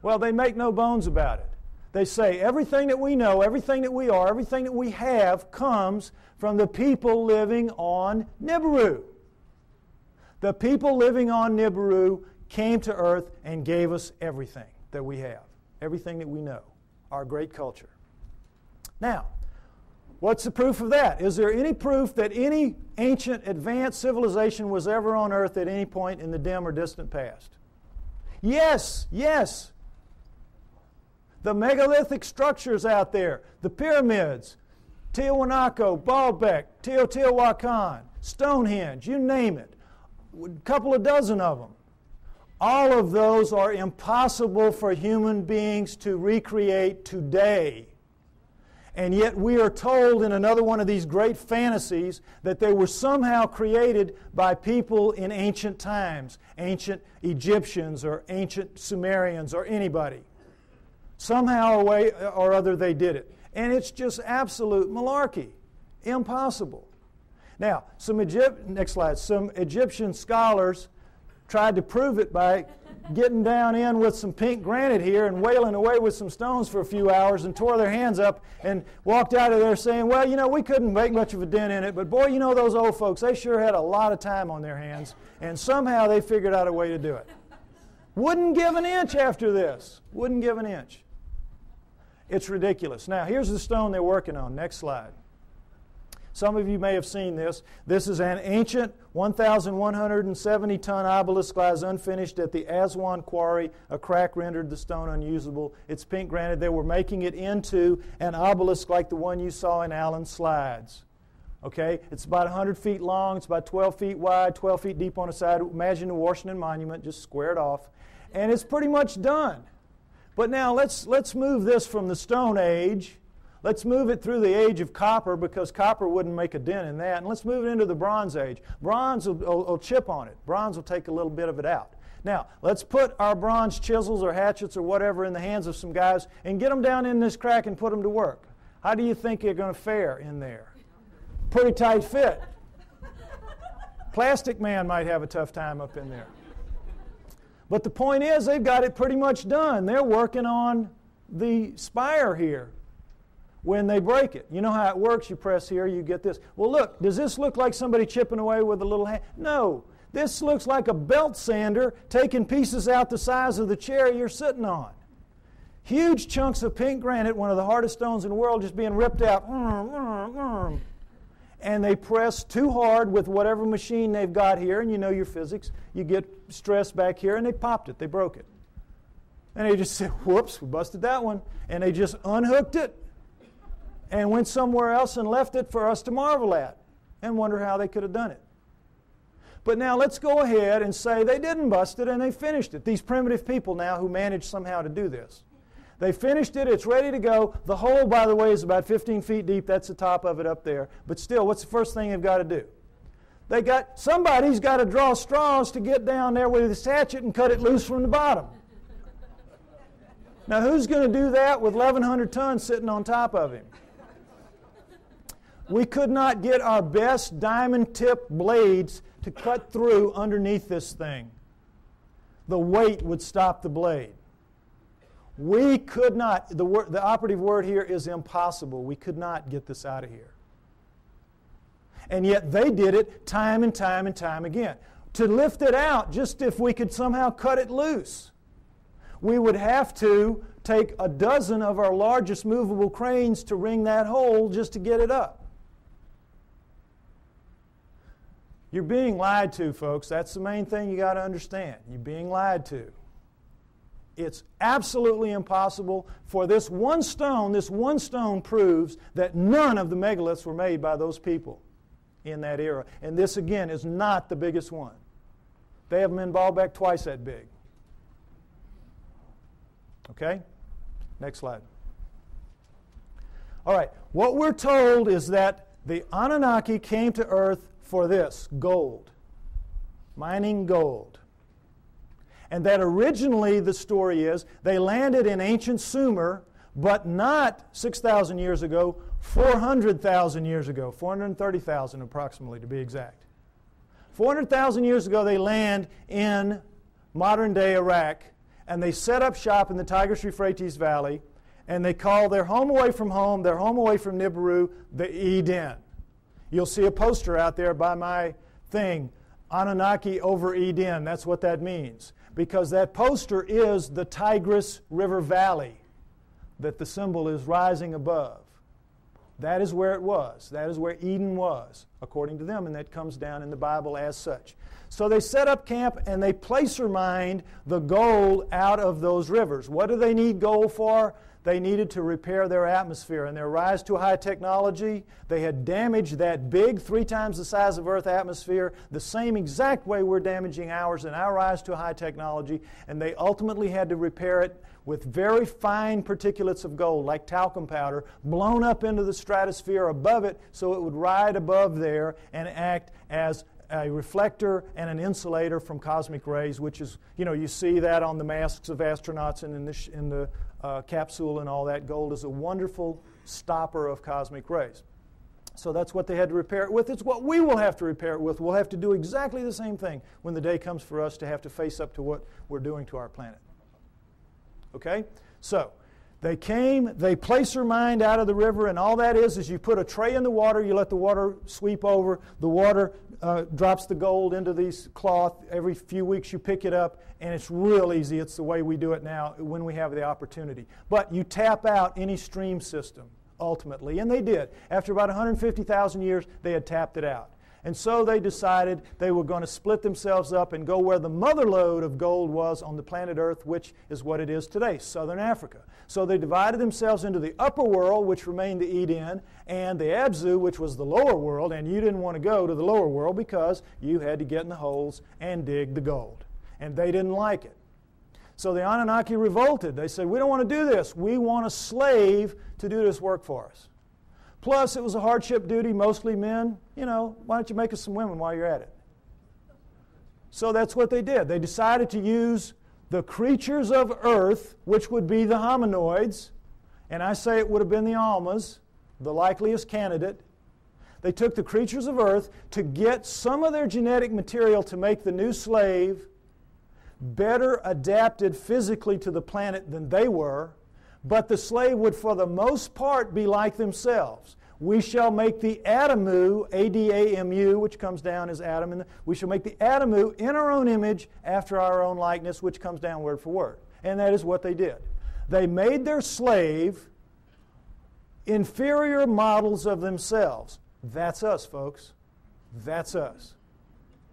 Well, they make no bones about it. They say everything that we know, everything that we are, everything that we have comes from the people living on Nibiru. The people living on Nibiru came to earth and gave us everything that we have, everything that we know, our great culture. Now, what's the proof of that? Is there any proof that any ancient advanced civilization was ever on earth at any point in the dim or distant past? Yes, yes. The megalithic structures out there, the pyramids, Tiwanaku, Baalbek, Teotihuacan, Stonehenge, you name it. A couple of dozen of them. All of those are impossible for human beings to recreate today. And yet, we are told in another one of these great fantasies that they were somehow created by people in ancient times, ancient Egyptians or ancient Sumerians or anybody. Somehow way or other, they did it. And it's just absolute malarkey. Impossible. Now, some Egypt, next slide. Some Egyptian scholars tried to prove it by getting down in with some pink granite here and wailing away with some stones for a few hours and tore their hands up and walked out of there saying, Well, you know, we couldn't make much of a dent in it, but boy, you know, those old folks, they sure had a lot of time on their hands, and somehow they figured out a way to do it. Wouldn't give an inch after this. Wouldn't give an inch. It's ridiculous. Now, here's the stone they're working on. Next slide. Some of you may have seen this. This is an ancient 1,170 ton obelisk lies unfinished at the Aswan quarry. A crack rendered the stone unusable. It's pink granite. They were making it into an obelisk like the one you saw in Allen's slides. Okay? It's about 100 feet long, it's about 12 feet wide, 12 feet deep on the side. Imagine the Washington Monument, just squared off. And it's pretty much done. But now let's, let's move this from the Stone Age. Let's move it through the age of copper because copper wouldn't make a dent in that. And let's move it into the Bronze Age. Bronze will, will, will chip on it, bronze will take a little bit of it out. Now, let's put our bronze chisels or hatchets or whatever in the hands of some guys and get them down in this crack and put them to work. How do you think you're going to fare in there? Pretty tight fit. Plastic Man might have a tough time up in there. But the point is, they've got it pretty much done. They're working on the spire here when they break it. You know how it works. You press here, you get this. Well, look, does this look like somebody chipping away with a little hand? No. This looks like a belt sander taking pieces out the size of the chair you're sitting on. Huge chunks of pink granite, one of the hardest stones in the world, just being ripped out and they press too hard with whatever machine they've got here, and you know your physics, you get stress back here, and they popped it, they broke it. And they just said, whoops, we busted that one. And they just unhooked it and went somewhere else and left it for us to marvel at and wonder how they could have done it. But now let's go ahead and say they didn't bust it and they finished it. These primitive people now who managed somehow to do this. They finished it, it's ready to go. The hole, by the way, is about 15 feet deep. That's the top of it up there. But still, what's the first thing they've got to do? They got somebody's got to draw straws to get down there with his hatchet and cut it loose from the bottom. Now, who's going to do that with 1,100 tons sitting on top of him? We could not get our best diamond tip blades to cut through underneath this thing. The weight would stop the blade. We could not, the, word, the operative word here is impossible. We could not get this out of here. And yet they did it time and time and time again. To lift it out, just if we could somehow cut it loose, we would have to take a dozen of our largest movable cranes to wring that hole just to get it up. You're being lied to, folks. That's the main thing you got to understand. You're being lied to. It's absolutely impossible for this one stone, this one stone proves that none of the megaliths were made by those people in that era. And this, again, is not the biggest one. They have them in Baalbek twice that big. Okay? Next slide. All right, what we're told is that the Anunnaki came to earth for this gold. mining gold. And that originally the story is they landed in ancient Sumer, but not 6,000 years ago, 400,000 years ago, 430,000 approximately to be exact. 400,000 years ago, they land in modern day Iraq and they set up shop in the Tigris Euphrates Valley and they call their home away from home, their home away from Nibiru, the Eden. You'll see a poster out there by my thing, Anunnaki over Eden. That's what that means. Because that poster is the Tigris River Valley that the symbol is rising above. That is where it was. That is where Eden was, according to them, and that comes down in the Bible as such. So they set up camp and they placer mined the gold out of those rivers. What do they need gold for? They needed to repair their atmosphere. And their rise to high technology, they had damaged that big, three times the size of Earth atmosphere, the same exact way we're damaging ours in our rise to high technology. And they ultimately had to repair it with very fine particulates of gold, like talcum powder, blown up into the stratosphere above it so it would ride above there and act as a reflector and an insulator from cosmic rays, which is, you know, you see that on the masks of astronauts and in the, in the uh, capsule and all that. Gold is a wonderful stopper of cosmic rays. So that's what they had to repair it with. It's what we will have to repair it with. We'll have to do exactly the same thing when the day comes for us to have to face up to what we're doing to our planet. Okay? So, they came, they placer mind out of the river, and all that is is you put a tray in the water, you let the water sweep over, the water uh, drops the gold into these cloth. Every few weeks you pick it up, and it's real easy. It's the way we do it now when we have the opportunity. But you tap out any stream system ultimately, and they did. After about 150,000 years, they had tapped it out. And so they decided they were going to split themselves up and go where the mother lode of gold was on the planet Earth, which is what it is today, southern Africa. So they divided themselves into the upper world, which remained the Eden, and the Abzu, which was the lower world, and you didn't want to go to the lower world because you had to get in the holes and dig the gold. And they didn't like it. So the Anunnaki revolted. They said, We don't want to do this. We want a slave to do this work for us. Plus, it was a hardship duty, mostly men. You know, why don't you make us some women while you're at it? So that's what they did. They decided to use the creatures of earth, which would be the hominoids, and I say it would have been the Almas, the likeliest candidate. They took the creatures of earth to get some of their genetic material to make the new slave better adapted physically to the planet than they were but the slave would for the most part be like themselves. We shall make the Adamu, A D A M U, which comes down as Adam, and we shall make the Adamu in our own image after our own likeness, which comes down word for word. And that is what they did. They made their slave inferior models of themselves. That's us, folks. That's us.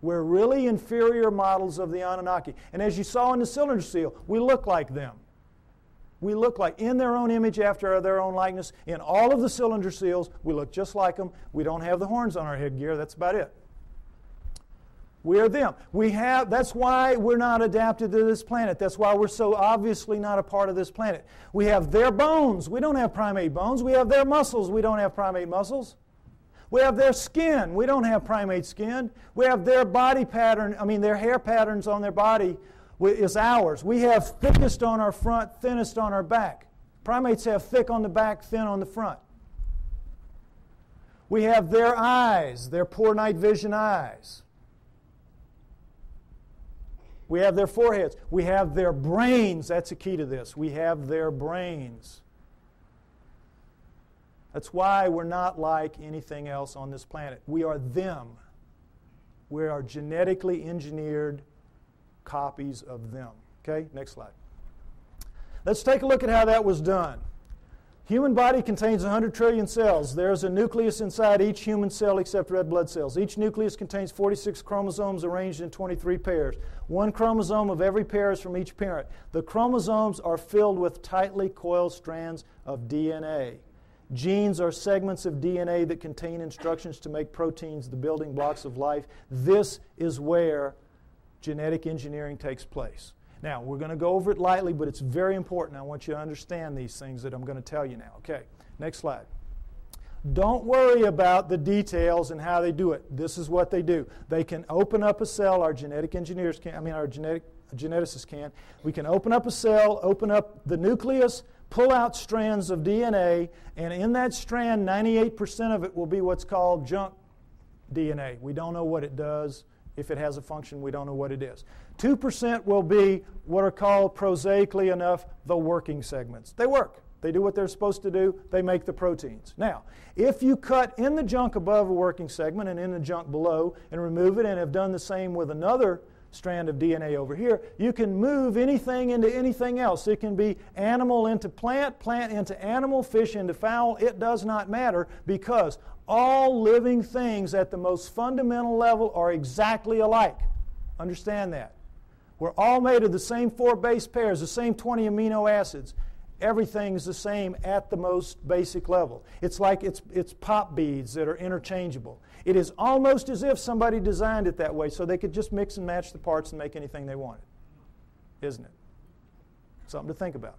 We're really inferior models of the Anunnaki. And as you saw in the cylinder seal, we look like them we look like in their own image after their own likeness. In all of the cylinder seals, we look just like them. We don't have the horns on our headgear. That's about it. We are them. We have that's why we're not adapted to this planet. That's why we're so obviously not a part of this planet. We have their bones. We don't have primate bones. We have their muscles. We don't have primate muscles. We have their skin. We don't have primate skin. We have their body pattern, I mean their hair patterns on their body is ours. We have thickest on our front, thinnest on our back. Primates have thick on the back, thin on the front. We have their eyes, their poor night vision eyes. We have their foreheads. We have their brains. That's the key to this. We have their brains. That's why we're not like anything else on this planet. We are them. We are genetically engineered copies of them. Okay, next slide. Let's take a look at how that was done. Human body contains 100 trillion cells. There's a nucleus inside each human cell except red blood cells. Each nucleus contains 46 chromosomes arranged in 23 pairs. One chromosome of every pair is from each parent. The chromosomes are filled with tightly coiled strands of DNA. Genes are segments of DNA that contain instructions to make proteins, the building blocks of life. This is where genetic engineering takes place. Now, we're going to go over it lightly, but it's very important. I want you to understand these things that I'm going to tell you now. Okay, next slide. Don't worry about the details and how they do it. This is what they do. They can open up a cell, our genetic engineers can, I mean, our genetic geneticists can. We can open up a cell, open up the nucleus, pull out strands of DNA, and in that strand, 98% of it will be what's called junk DNA. We don't know what it does. If it has a function, we don't know what it is. 2% will be what are called, prosaically enough, the working segments. They work. They do what they're supposed to do. They make the proteins. Now, if you cut in the junk above a working segment and in the junk below and remove it and have done the same with another strand of DNA over here, you can move anything into anything else. It can be animal into plant, plant into animal, fish into fowl. It does not matter because all living things at the most fundamental level are exactly alike. Understand that. We're all made of the same four base pairs, the same 20 amino acids. Everything's the same at the most basic level. It's like it's, it's pop beads that are interchangeable. It is almost as if somebody designed it that way so they could just mix and match the parts and make anything they wanted. Isn't it? Something to think about.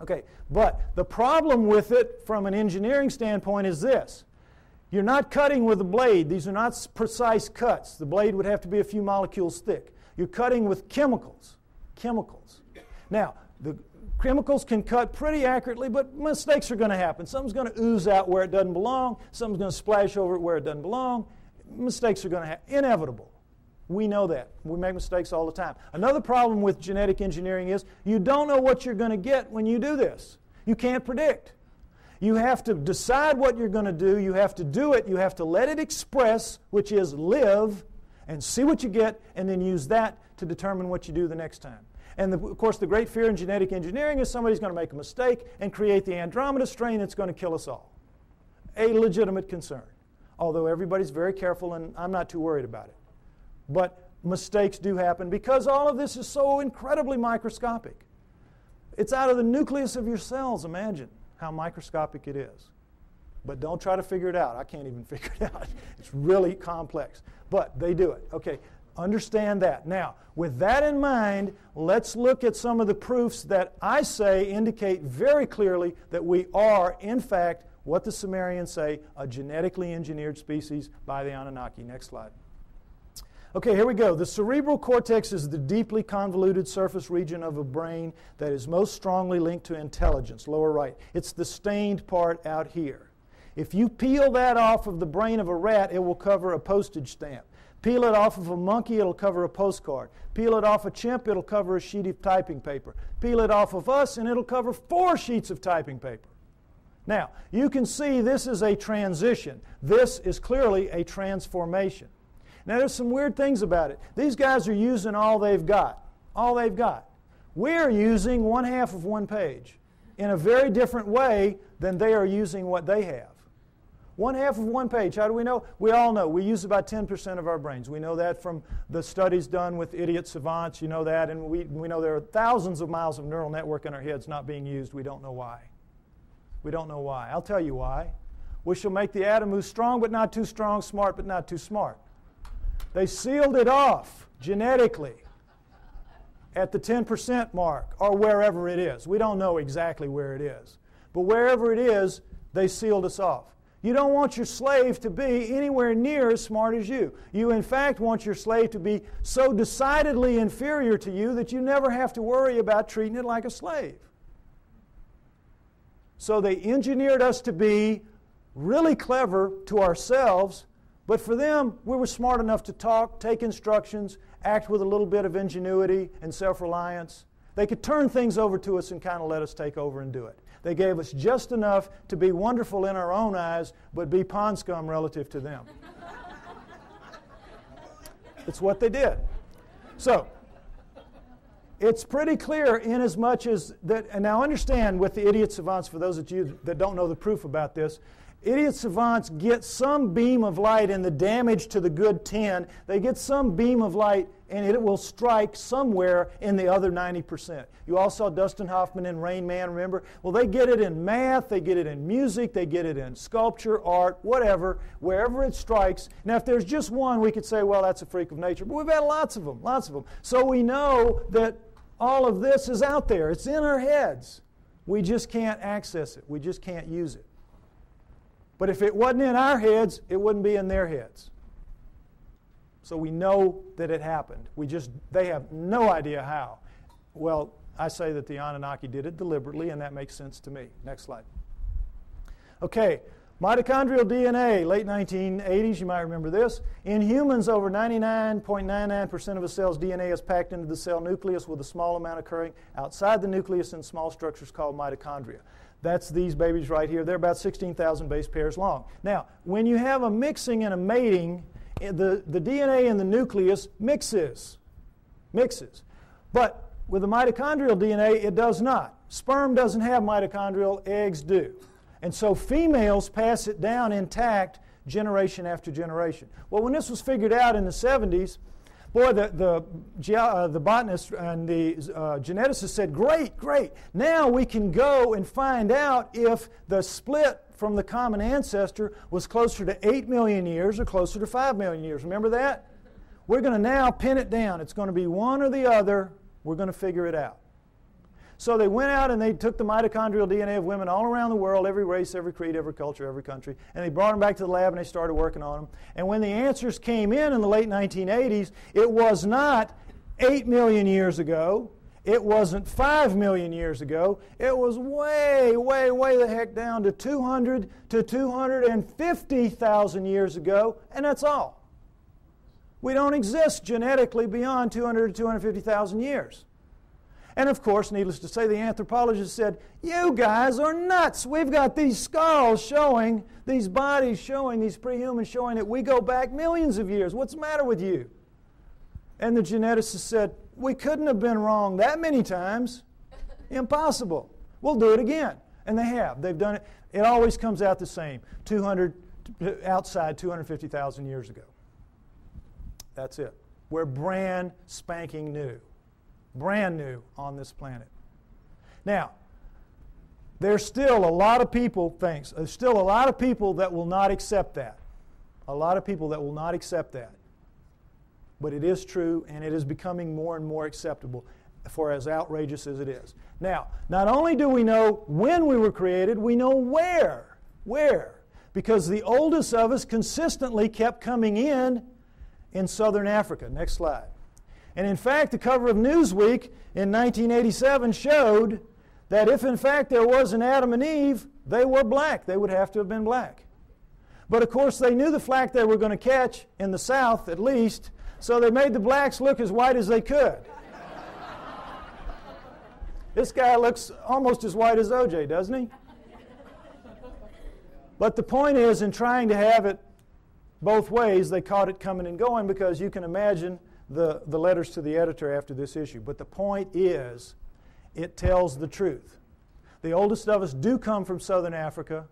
Okay, but the problem with it from an engineering standpoint is this. You're not cutting with a blade. These are not precise cuts. The blade would have to be a few molecules thick. You're cutting with chemicals. Chemicals. Now, the Chemicals can cut pretty accurately, but mistakes are going to happen. Something's going to ooze out where it doesn't belong, something's going to splash over it where it doesn't belong. Mistakes are going to happen. Inevitable. We know that. We make mistakes all the time. Another problem with genetic engineering is you don't know what you're going to get when you do this. You can't predict. You have to decide what you're going to do. You have to do it. You have to let it express, which is live, and see what you get, and then use that to determine what you do the next time. And the, of course, the great fear in genetic engineering is somebody's going to make a mistake and create the Andromeda strain that's going to kill us all. A legitimate concern. Although everybody's very careful, and I'm not too worried about it. But mistakes do happen because all of this is so incredibly microscopic. It's out of the nucleus of your cells. Imagine how microscopic it is. But don't try to figure it out. I can't even figure it out. It's really complex. But they do it. Okay, Understand that. Now, with that in mind, let's look at some of the proofs that I say indicate very clearly that we are, in fact, what the Sumerians say, a genetically engineered species by the Anunnaki. Next slide. Okay, here we go. The cerebral cortex is the deeply convoluted surface region of a brain that is most strongly linked to intelligence, lower right. It's the stained part out here. If you peel that off of the brain of a rat, it will cover a postage stamp. Peel it off of a monkey, it'll cover a postcard. Peel it off a chimp, it'll cover a sheet of typing paper. Peel it off of us, and it'll cover four sheets of typing paper. Now, you can see this is a transition. This is clearly a transformation. Now, there's some weird things about it. These guys are using all they've got. All they've got. We're using one half of one page in a very different way than they are using what they have. One half of one page. How do we know? We all know. We use about 10% of our brains. We know that from the studies done with idiot savants. You know that. And we, we know there are thousands of miles of neural network in our heads not being used. We don't know why. We don't know why. I'll tell you why. We shall make the Adamu strong but not too strong, smart but not too smart. They sealed it off genetically at the 10% mark or wherever it is. We don't know exactly where it is. But wherever it is, they sealed us off. You don't want your slave to be anywhere near as smart as you. You, in fact, want your slave to be so decidedly inferior to you that you never have to worry about treating it like a slave. So they engineered us to be really clever to ourselves, but for them, we were smart enough to talk, take instructions, act with a little bit of ingenuity and self reliance. They could turn things over to us and kind of let us take over and do it. They gave us just enough to be wonderful in our own eyes, but be pond scum relative to them. it's what they did. So, it's pretty clear in as much as that, and now understand with the idiot savants, for those of you that don't know the proof about this, Idiot savants get some beam of light in the damage to the good 10. They get some beam of light and it will strike somewhere in the other 90%. You all saw Dustin Hoffman in Rain Man, remember? Well, they get it in math, they get it in music, they get it in sculpture, art, whatever, wherever it strikes. Now, if there's just one, we could say, well, that's a freak of nature. But we've had lots of them, lots of them. So we know that all of this is out there, it's in our heads. We just can't access it, we just can't use it. But if it wasn't in our heads, it wouldn't be in their heads. So we know that it happened. We just they have no idea how. Well, I say that the Anunnaki did it deliberately, and that makes sense to me. Next slide. Okay, mitochondrial DNA, late 1980s, you might remember this. In humans, over 99.99% of a cell's DNA is packed into the cell nucleus with a small amount occurring outside the nucleus in small structures called mitochondria. That's these babies right here. They're about 16,000 base pairs long. Now, when you have a mixing and a mating, eh, the, the DNA in the nucleus mixes. Mixes. But with the mitochondrial DNA, it does not. Sperm doesn't have mitochondrial, eggs do. And so females pass it down intact generation after generation. Well, when this was figured out in the 70s, boy, the, the, uh, the botanist and the uh, geneticist said, Great, great. Now we can go and find out if the split from the common ancestor was closer to 8 million years or closer to 5 million years. Remember that? We're going to now pin it down. It's going to be one or the other we're going to figure it out. So they went out and they took the mitochondrial DNA of women all around the world, every race, every creed, every culture, every country, and they brought them back to the lab and they started working on them. And when the answers came in in the late 1980s, it was not 8 million years ago. It wasn't 5 million years ago. It was way, way, way the heck down to 200 to 250,000 years ago, and that's all. We don't exist genetically beyond 200 to 250,000 years. And of course, needless to say, the anthropologist said, You guys are nuts. We've got these skulls showing, these bodies showing, these prehumans showing that we go back millions of years. What's the matter with you? And the geneticist said, We couldn't have been wrong that many times. Impossible. We'll do it again. And they have. They've done it. It always comes out the same 200, outside 250,000 years ago. That's it. We're brand spanking new. Brand new on this planet. Now, there's still a lot of people, thanks, there's still a lot of people that will not accept that. A lot of people that will not accept that. But it is true, and it is becoming more and more acceptable for as outrageous as it is. Now, not only do we know when we were created, we know where. Where? Because the oldest of us consistently kept coming in in southern Africa. Next slide. And in fact, the cover of Newsweek in 1987 showed that if in fact there was an Adam and Eve, they were black. They would have to have been black. But of course, they knew the flack they were going to catch in the South, at least, so they made the blacks look as white as they could. this guy looks almost as white as OJ, doesn't he? But the point is, in trying to have it both ways, they caught it coming and going because you can imagine the, the letters to the editor after this issue. But the point is, it tells the truth. The oldest of us do come from southern Africa,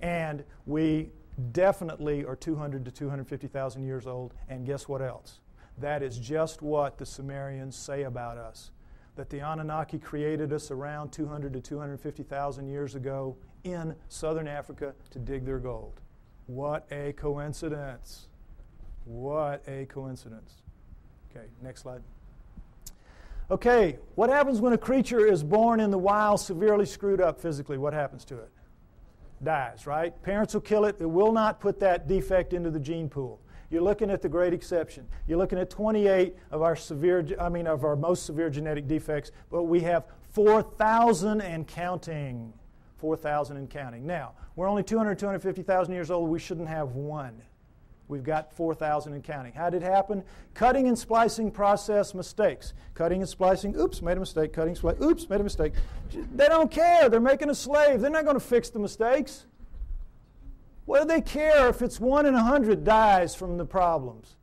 and we definitely are 200 to 250,000 years old. And guess what else? That is just what the Sumerians say about us. That the Anunnaki created us around 200 to 250,000 years ago in southern Africa to dig their gold. What a coincidence. What a coincidence. Okay, next slide. Okay, what happens when a creature is born in the wild severely screwed up physically? What happens to it? Dies, right? Parents will kill it. It will not put that defect into the gene pool. You're looking at the great exception. You're looking at 28 of our severe, I mean, of our most severe genetic defects, but we have 4,000 and counting. 4,000 and counting. Now, we're only 200, 250,000 years old. We shouldn't have one. We've got 4,000 and counting. How did it happen? Cutting and splicing process mistakes. Cutting and splicing, oops, made a mistake. Cutting, splicing, oops, made a mistake. They don't care. They're making a slave. They're not going to fix the mistakes. What do they care if it's one in a hundred dies from the problems?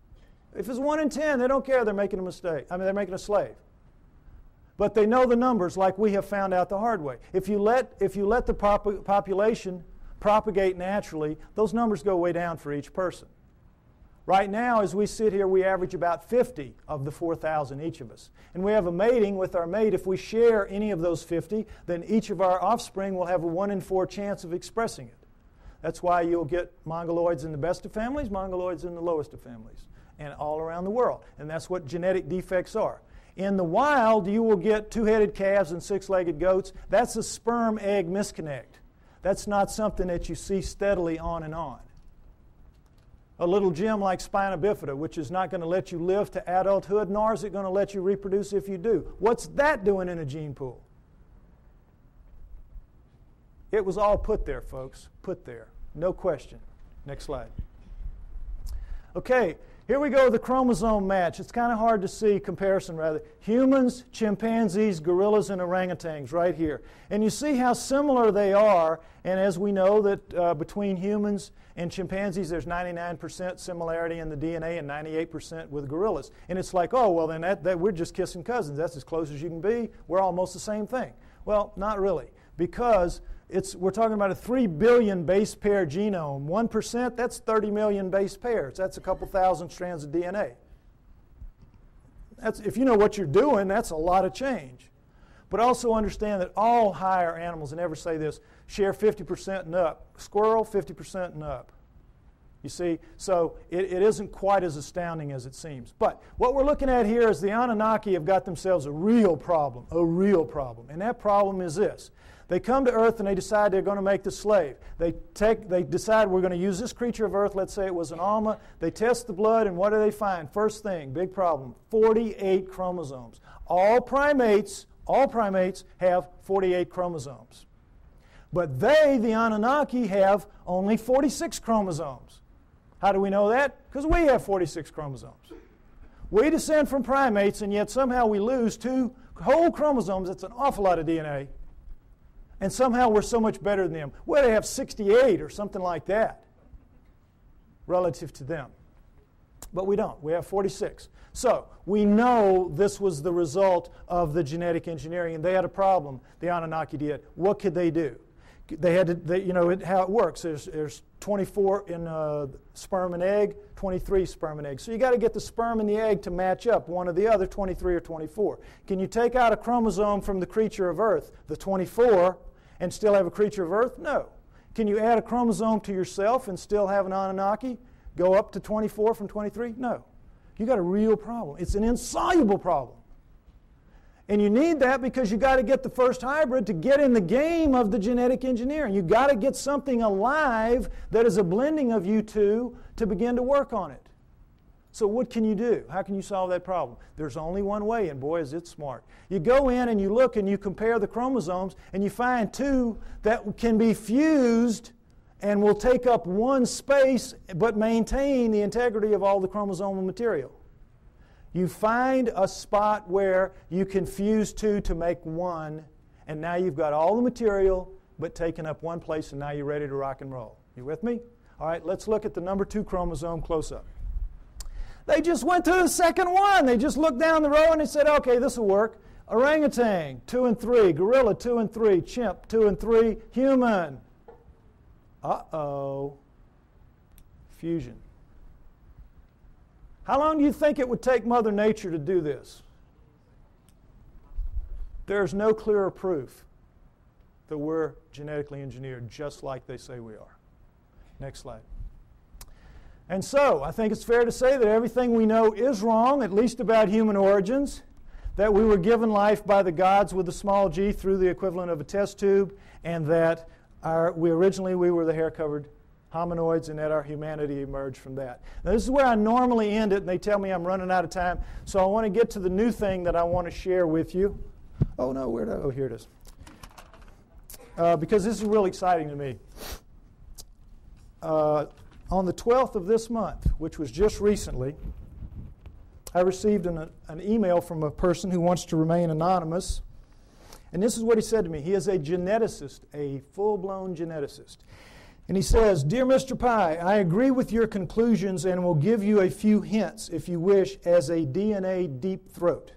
If it's one in ten, they don't care. They're making a mistake. I mean, they're making a slave but they know the numbers like we have found out the hard way. If you let, if you let the pop- population propagate naturally, those numbers go way down for each person. Right now, as we sit here, we average about 50 of the 4,000 each of us. And we have a mating with our mate. If we share any of those 50, then each of our offspring will have a 1 in 4 chance of expressing it. That's why you'll get mongoloids in the best of families, mongoloids in the lowest of families, and all around the world. And that's what genetic defects are. In the wild, you will get two headed calves and six legged goats. That's a sperm egg misconnect. That's not something that you see steadily on and on. A little gem like spina bifida, which is not going to let you live to adulthood, nor is it going to let you reproduce if you do. What's that doing in a gene pool? It was all put there, folks. Put there. No question. Next slide. Okay, here we go, the chromosome match. It's kind of hard to see, comparison rather. Humans, chimpanzees, gorillas, and orangutans right here. And you see how similar they are. And as we know that uh, between humans and chimpanzees, there's 99% similarity in the DNA and 98% with gorillas. And it's like, oh, well, then that, that, we're just kissing cousins. That's as close as you can be. We're almost the same thing. Well, not really. Because it's, we're talking about a 3 billion base pair genome. 1%, that's 30 million base pairs. That's a couple thousand strands of DNA. That's, if you know what you're doing, that's a lot of change. But also understand that all higher animals, and ever say this, share 50% and up. Squirrel, 50% and up. You see, so it, it isn't quite as astounding as it seems. But what we're looking at here is the Anunnaki have got themselves a real problem, a real problem. And that problem is this they come to earth and they decide they're going to make the slave. They, take, they decide we're going to use this creature of earth. Let's say it was an Alma. They test the blood, and what do they find? First thing, big problem 48 chromosomes. All primates, all primates have 48 chromosomes. But they, the Anunnaki, have only 46 chromosomes. How do we know that? Because we have 46 chromosomes. We descend from primates, and yet somehow we lose two whole chromosomes. That's an awful lot of DNA and somehow we're so much better than them. Well, they have 68 or something like that relative to them. But we don't. We have 46. So we know this was the result of the genetic engineering, and they had a problem. The Anunnaki did. What could they do? They had to, they, you know, it, how it works. There's, there's 24 in uh, sperm and egg, 23 sperm and egg. So you got to get the sperm and the egg to match up, one or the other, 23 or 24. Can you take out a chromosome from the creature of Earth, the 24, and still have a creature of earth? No. Can you add a chromosome to yourself and still have an Anunnaki? Go up to 24 from 23? No. You got a real problem. It's an insoluble problem. And you need that because you got to get the first hybrid to get in the game of the genetic engineering. You got to get something alive that is a blending of you two to begin to work on it. So, what can you do? How can you solve that problem? There's only one way, and boy, is it smart. You go in and you look and you compare the chromosomes, and you find two that can be fused and will take up one space but maintain the integrity of all the chromosomal material. You find a spot where you can fuse two to make one, and now you've got all the material but taken up one place, and now you're ready to rock and roll. You with me? All right, let's look at the number two chromosome close up. They just went to the second one. They just looked down the row and they said, okay, this will work. Orangutan, two and three. Gorilla, two and three. Chimp, two and three. Human. Uh oh. Fusion. How long do you think it would take Mother Nature to do this? There's no clearer proof that we're genetically engineered just like they say we are. Next slide. And so, I think it's fair to say that everything we know is wrong, at least about human origins, that we were given life by the gods with a small g through the equivalent of a test tube, and that our, we originally we were the hair-covered hominoids, and that our humanity emerged from that. Now, this is where I normally end it, and they tell me I'm running out of time, so I want to get to the new thing that I want to share with you. Oh, no, where did I? Oh, here it is. Uh, because this is really exciting to me. Uh, on the 12th of this month, which was just recently, I received an, an email from a person who wants to remain anonymous. And this is what he said to me. He is a geneticist, a full blown geneticist. And he says, Dear Mr. Pye, I agree with your conclusions and will give you a few hints, if you wish, as a DNA deep throat.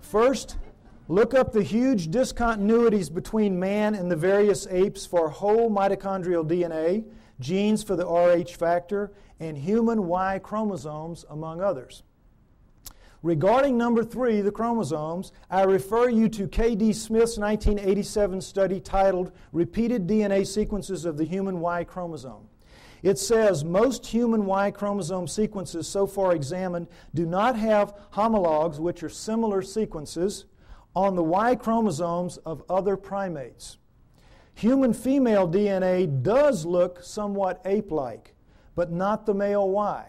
First, look up the huge discontinuities between man and the various apes for whole mitochondrial DNA genes for the Rh factor, and human Y chromosomes, among others. Regarding number three, the chromosomes, I refer you to K.D. Smith's 1987 study titled Repeated DNA Sequences of the Human Y Chromosome. It says most human Y chromosome sequences so far examined do not have homologs, which are similar sequences, on the Y chromosomes of other primates. Human female DNA does look somewhat ape like, but not the male Y.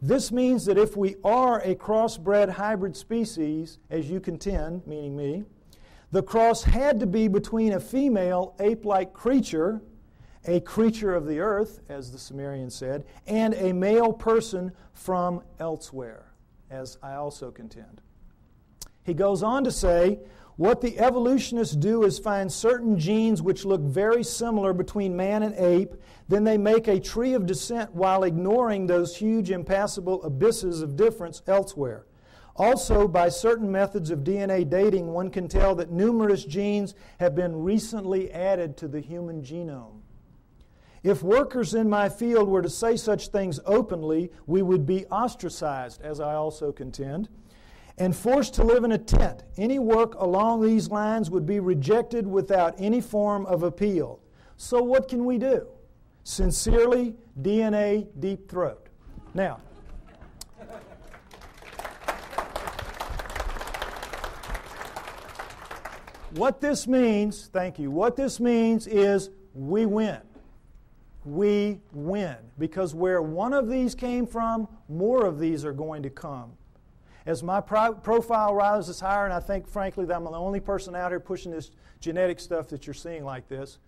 This means that if we are a crossbred hybrid species, as you contend, meaning me, the cross had to be between a female ape like creature, a creature of the earth, as the Sumerians said, and a male person from elsewhere, as I also contend. He goes on to say, what the evolutionists do is find certain genes which look very similar between man and ape, then they make a tree of descent while ignoring those huge, impassable abysses of difference elsewhere. Also, by certain methods of DNA dating, one can tell that numerous genes have been recently added to the human genome. If workers in my field were to say such things openly, we would be ostracized, as I also contend and forced to live in a tent. Any work along these lines would be rejected without any form of appeal. So, what can we do? Sincerely, DNA Deep Throat. Now, what this means, thank you, what this means is we win. We win. Because where one of these came from, more of these are going to come as my pro- profile rises higher, and I think, frankly, that I'm the only person out here pushing this genetic stuff that you're seeing like this,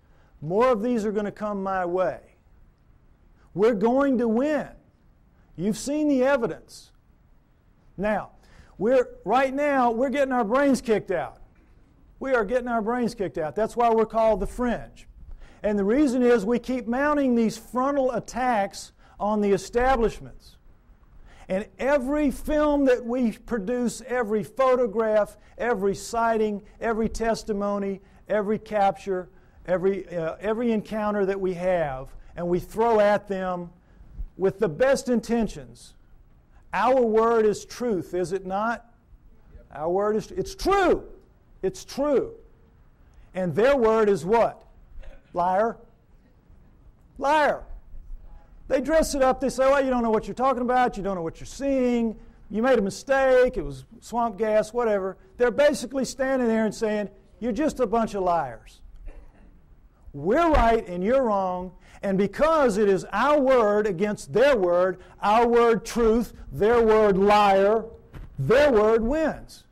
more of these are going to come my way. We're going to win. You've seen the evidence. Now, we're right now we're getting our brains kicked out. We are getting our brains kicked out. That's why we're called the fringe. And the reason is we keep mounting these frontal attacks on the establishments. And every film that we produce, every photograph, every sighting, every testimony, every capture, every, uh, every encounter that we have, and we throw at them with the best intentions. Our word is truth, is it not? Our word is it's true. It's true. And their word is what? Liar. Liar. They dress it up. They say, well, you don't know what you're talking about. You don't know what you're seeing. You made a mistake. It was swamp gas, whatever. They're basically standing there and saying, you're just a bunch of liars. We're right and you're wrong. And because it is our word against their word, our word truth, their word liar, their word wins.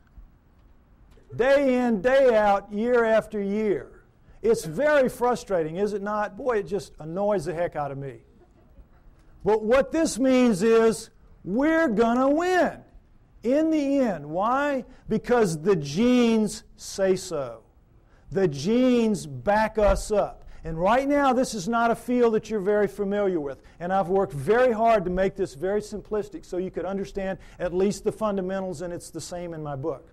Day in, day out, year after year. It's very frustrating, is it not? Boy, it just annoys the heck out of me. But what this means is we're going to win in the end. Why? Because the genes say so. The genes back us up. And right now, this is not a field that you're very familiar with. And I've worked very hard to make this very simplistic so you could understand at least the fundamentals, and it's the same in my book.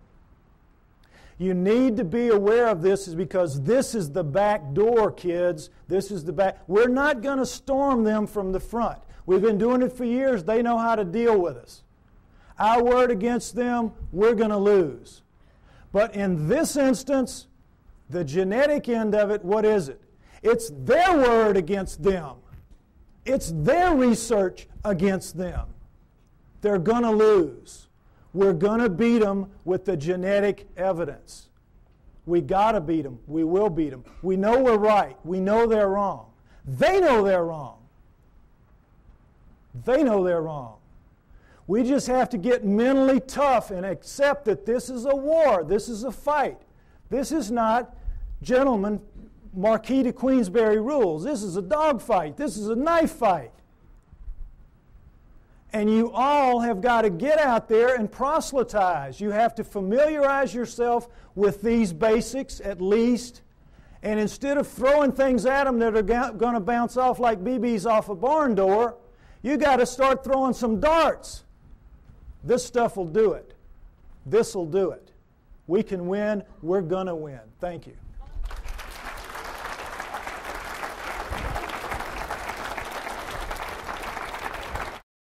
You need to be aware of this is because this is the back door, kids. This is the back. We're not going to storm them from the front. We've been doing it for years. They know how to deal with us. Our word against them, we're going to lose. But in this instance, the genetic end of it, what is it? It's their word against them. It's their research against them. They're going to lose. We're going to beat them with the genetic evidence. We got to beat them. We will beat them. We know we're right. We know they're wrong. They know they're wrong. They know they're wrong. We just have to get mentally tough and accept that this is a war, this is a fight. This is not, gentlemen, Marquis de Queensberry rules. This is a dog fight, this is a knife fight. And you all have got to get out there and proselytize. You have to familiarize yourself with these basics at least. And instead of throwing things at them that are going to bounce off like BBs off a barn door, you got to start throwing some darts. This stuff will do it. This will do it. We can win. We're going to win. Thank you.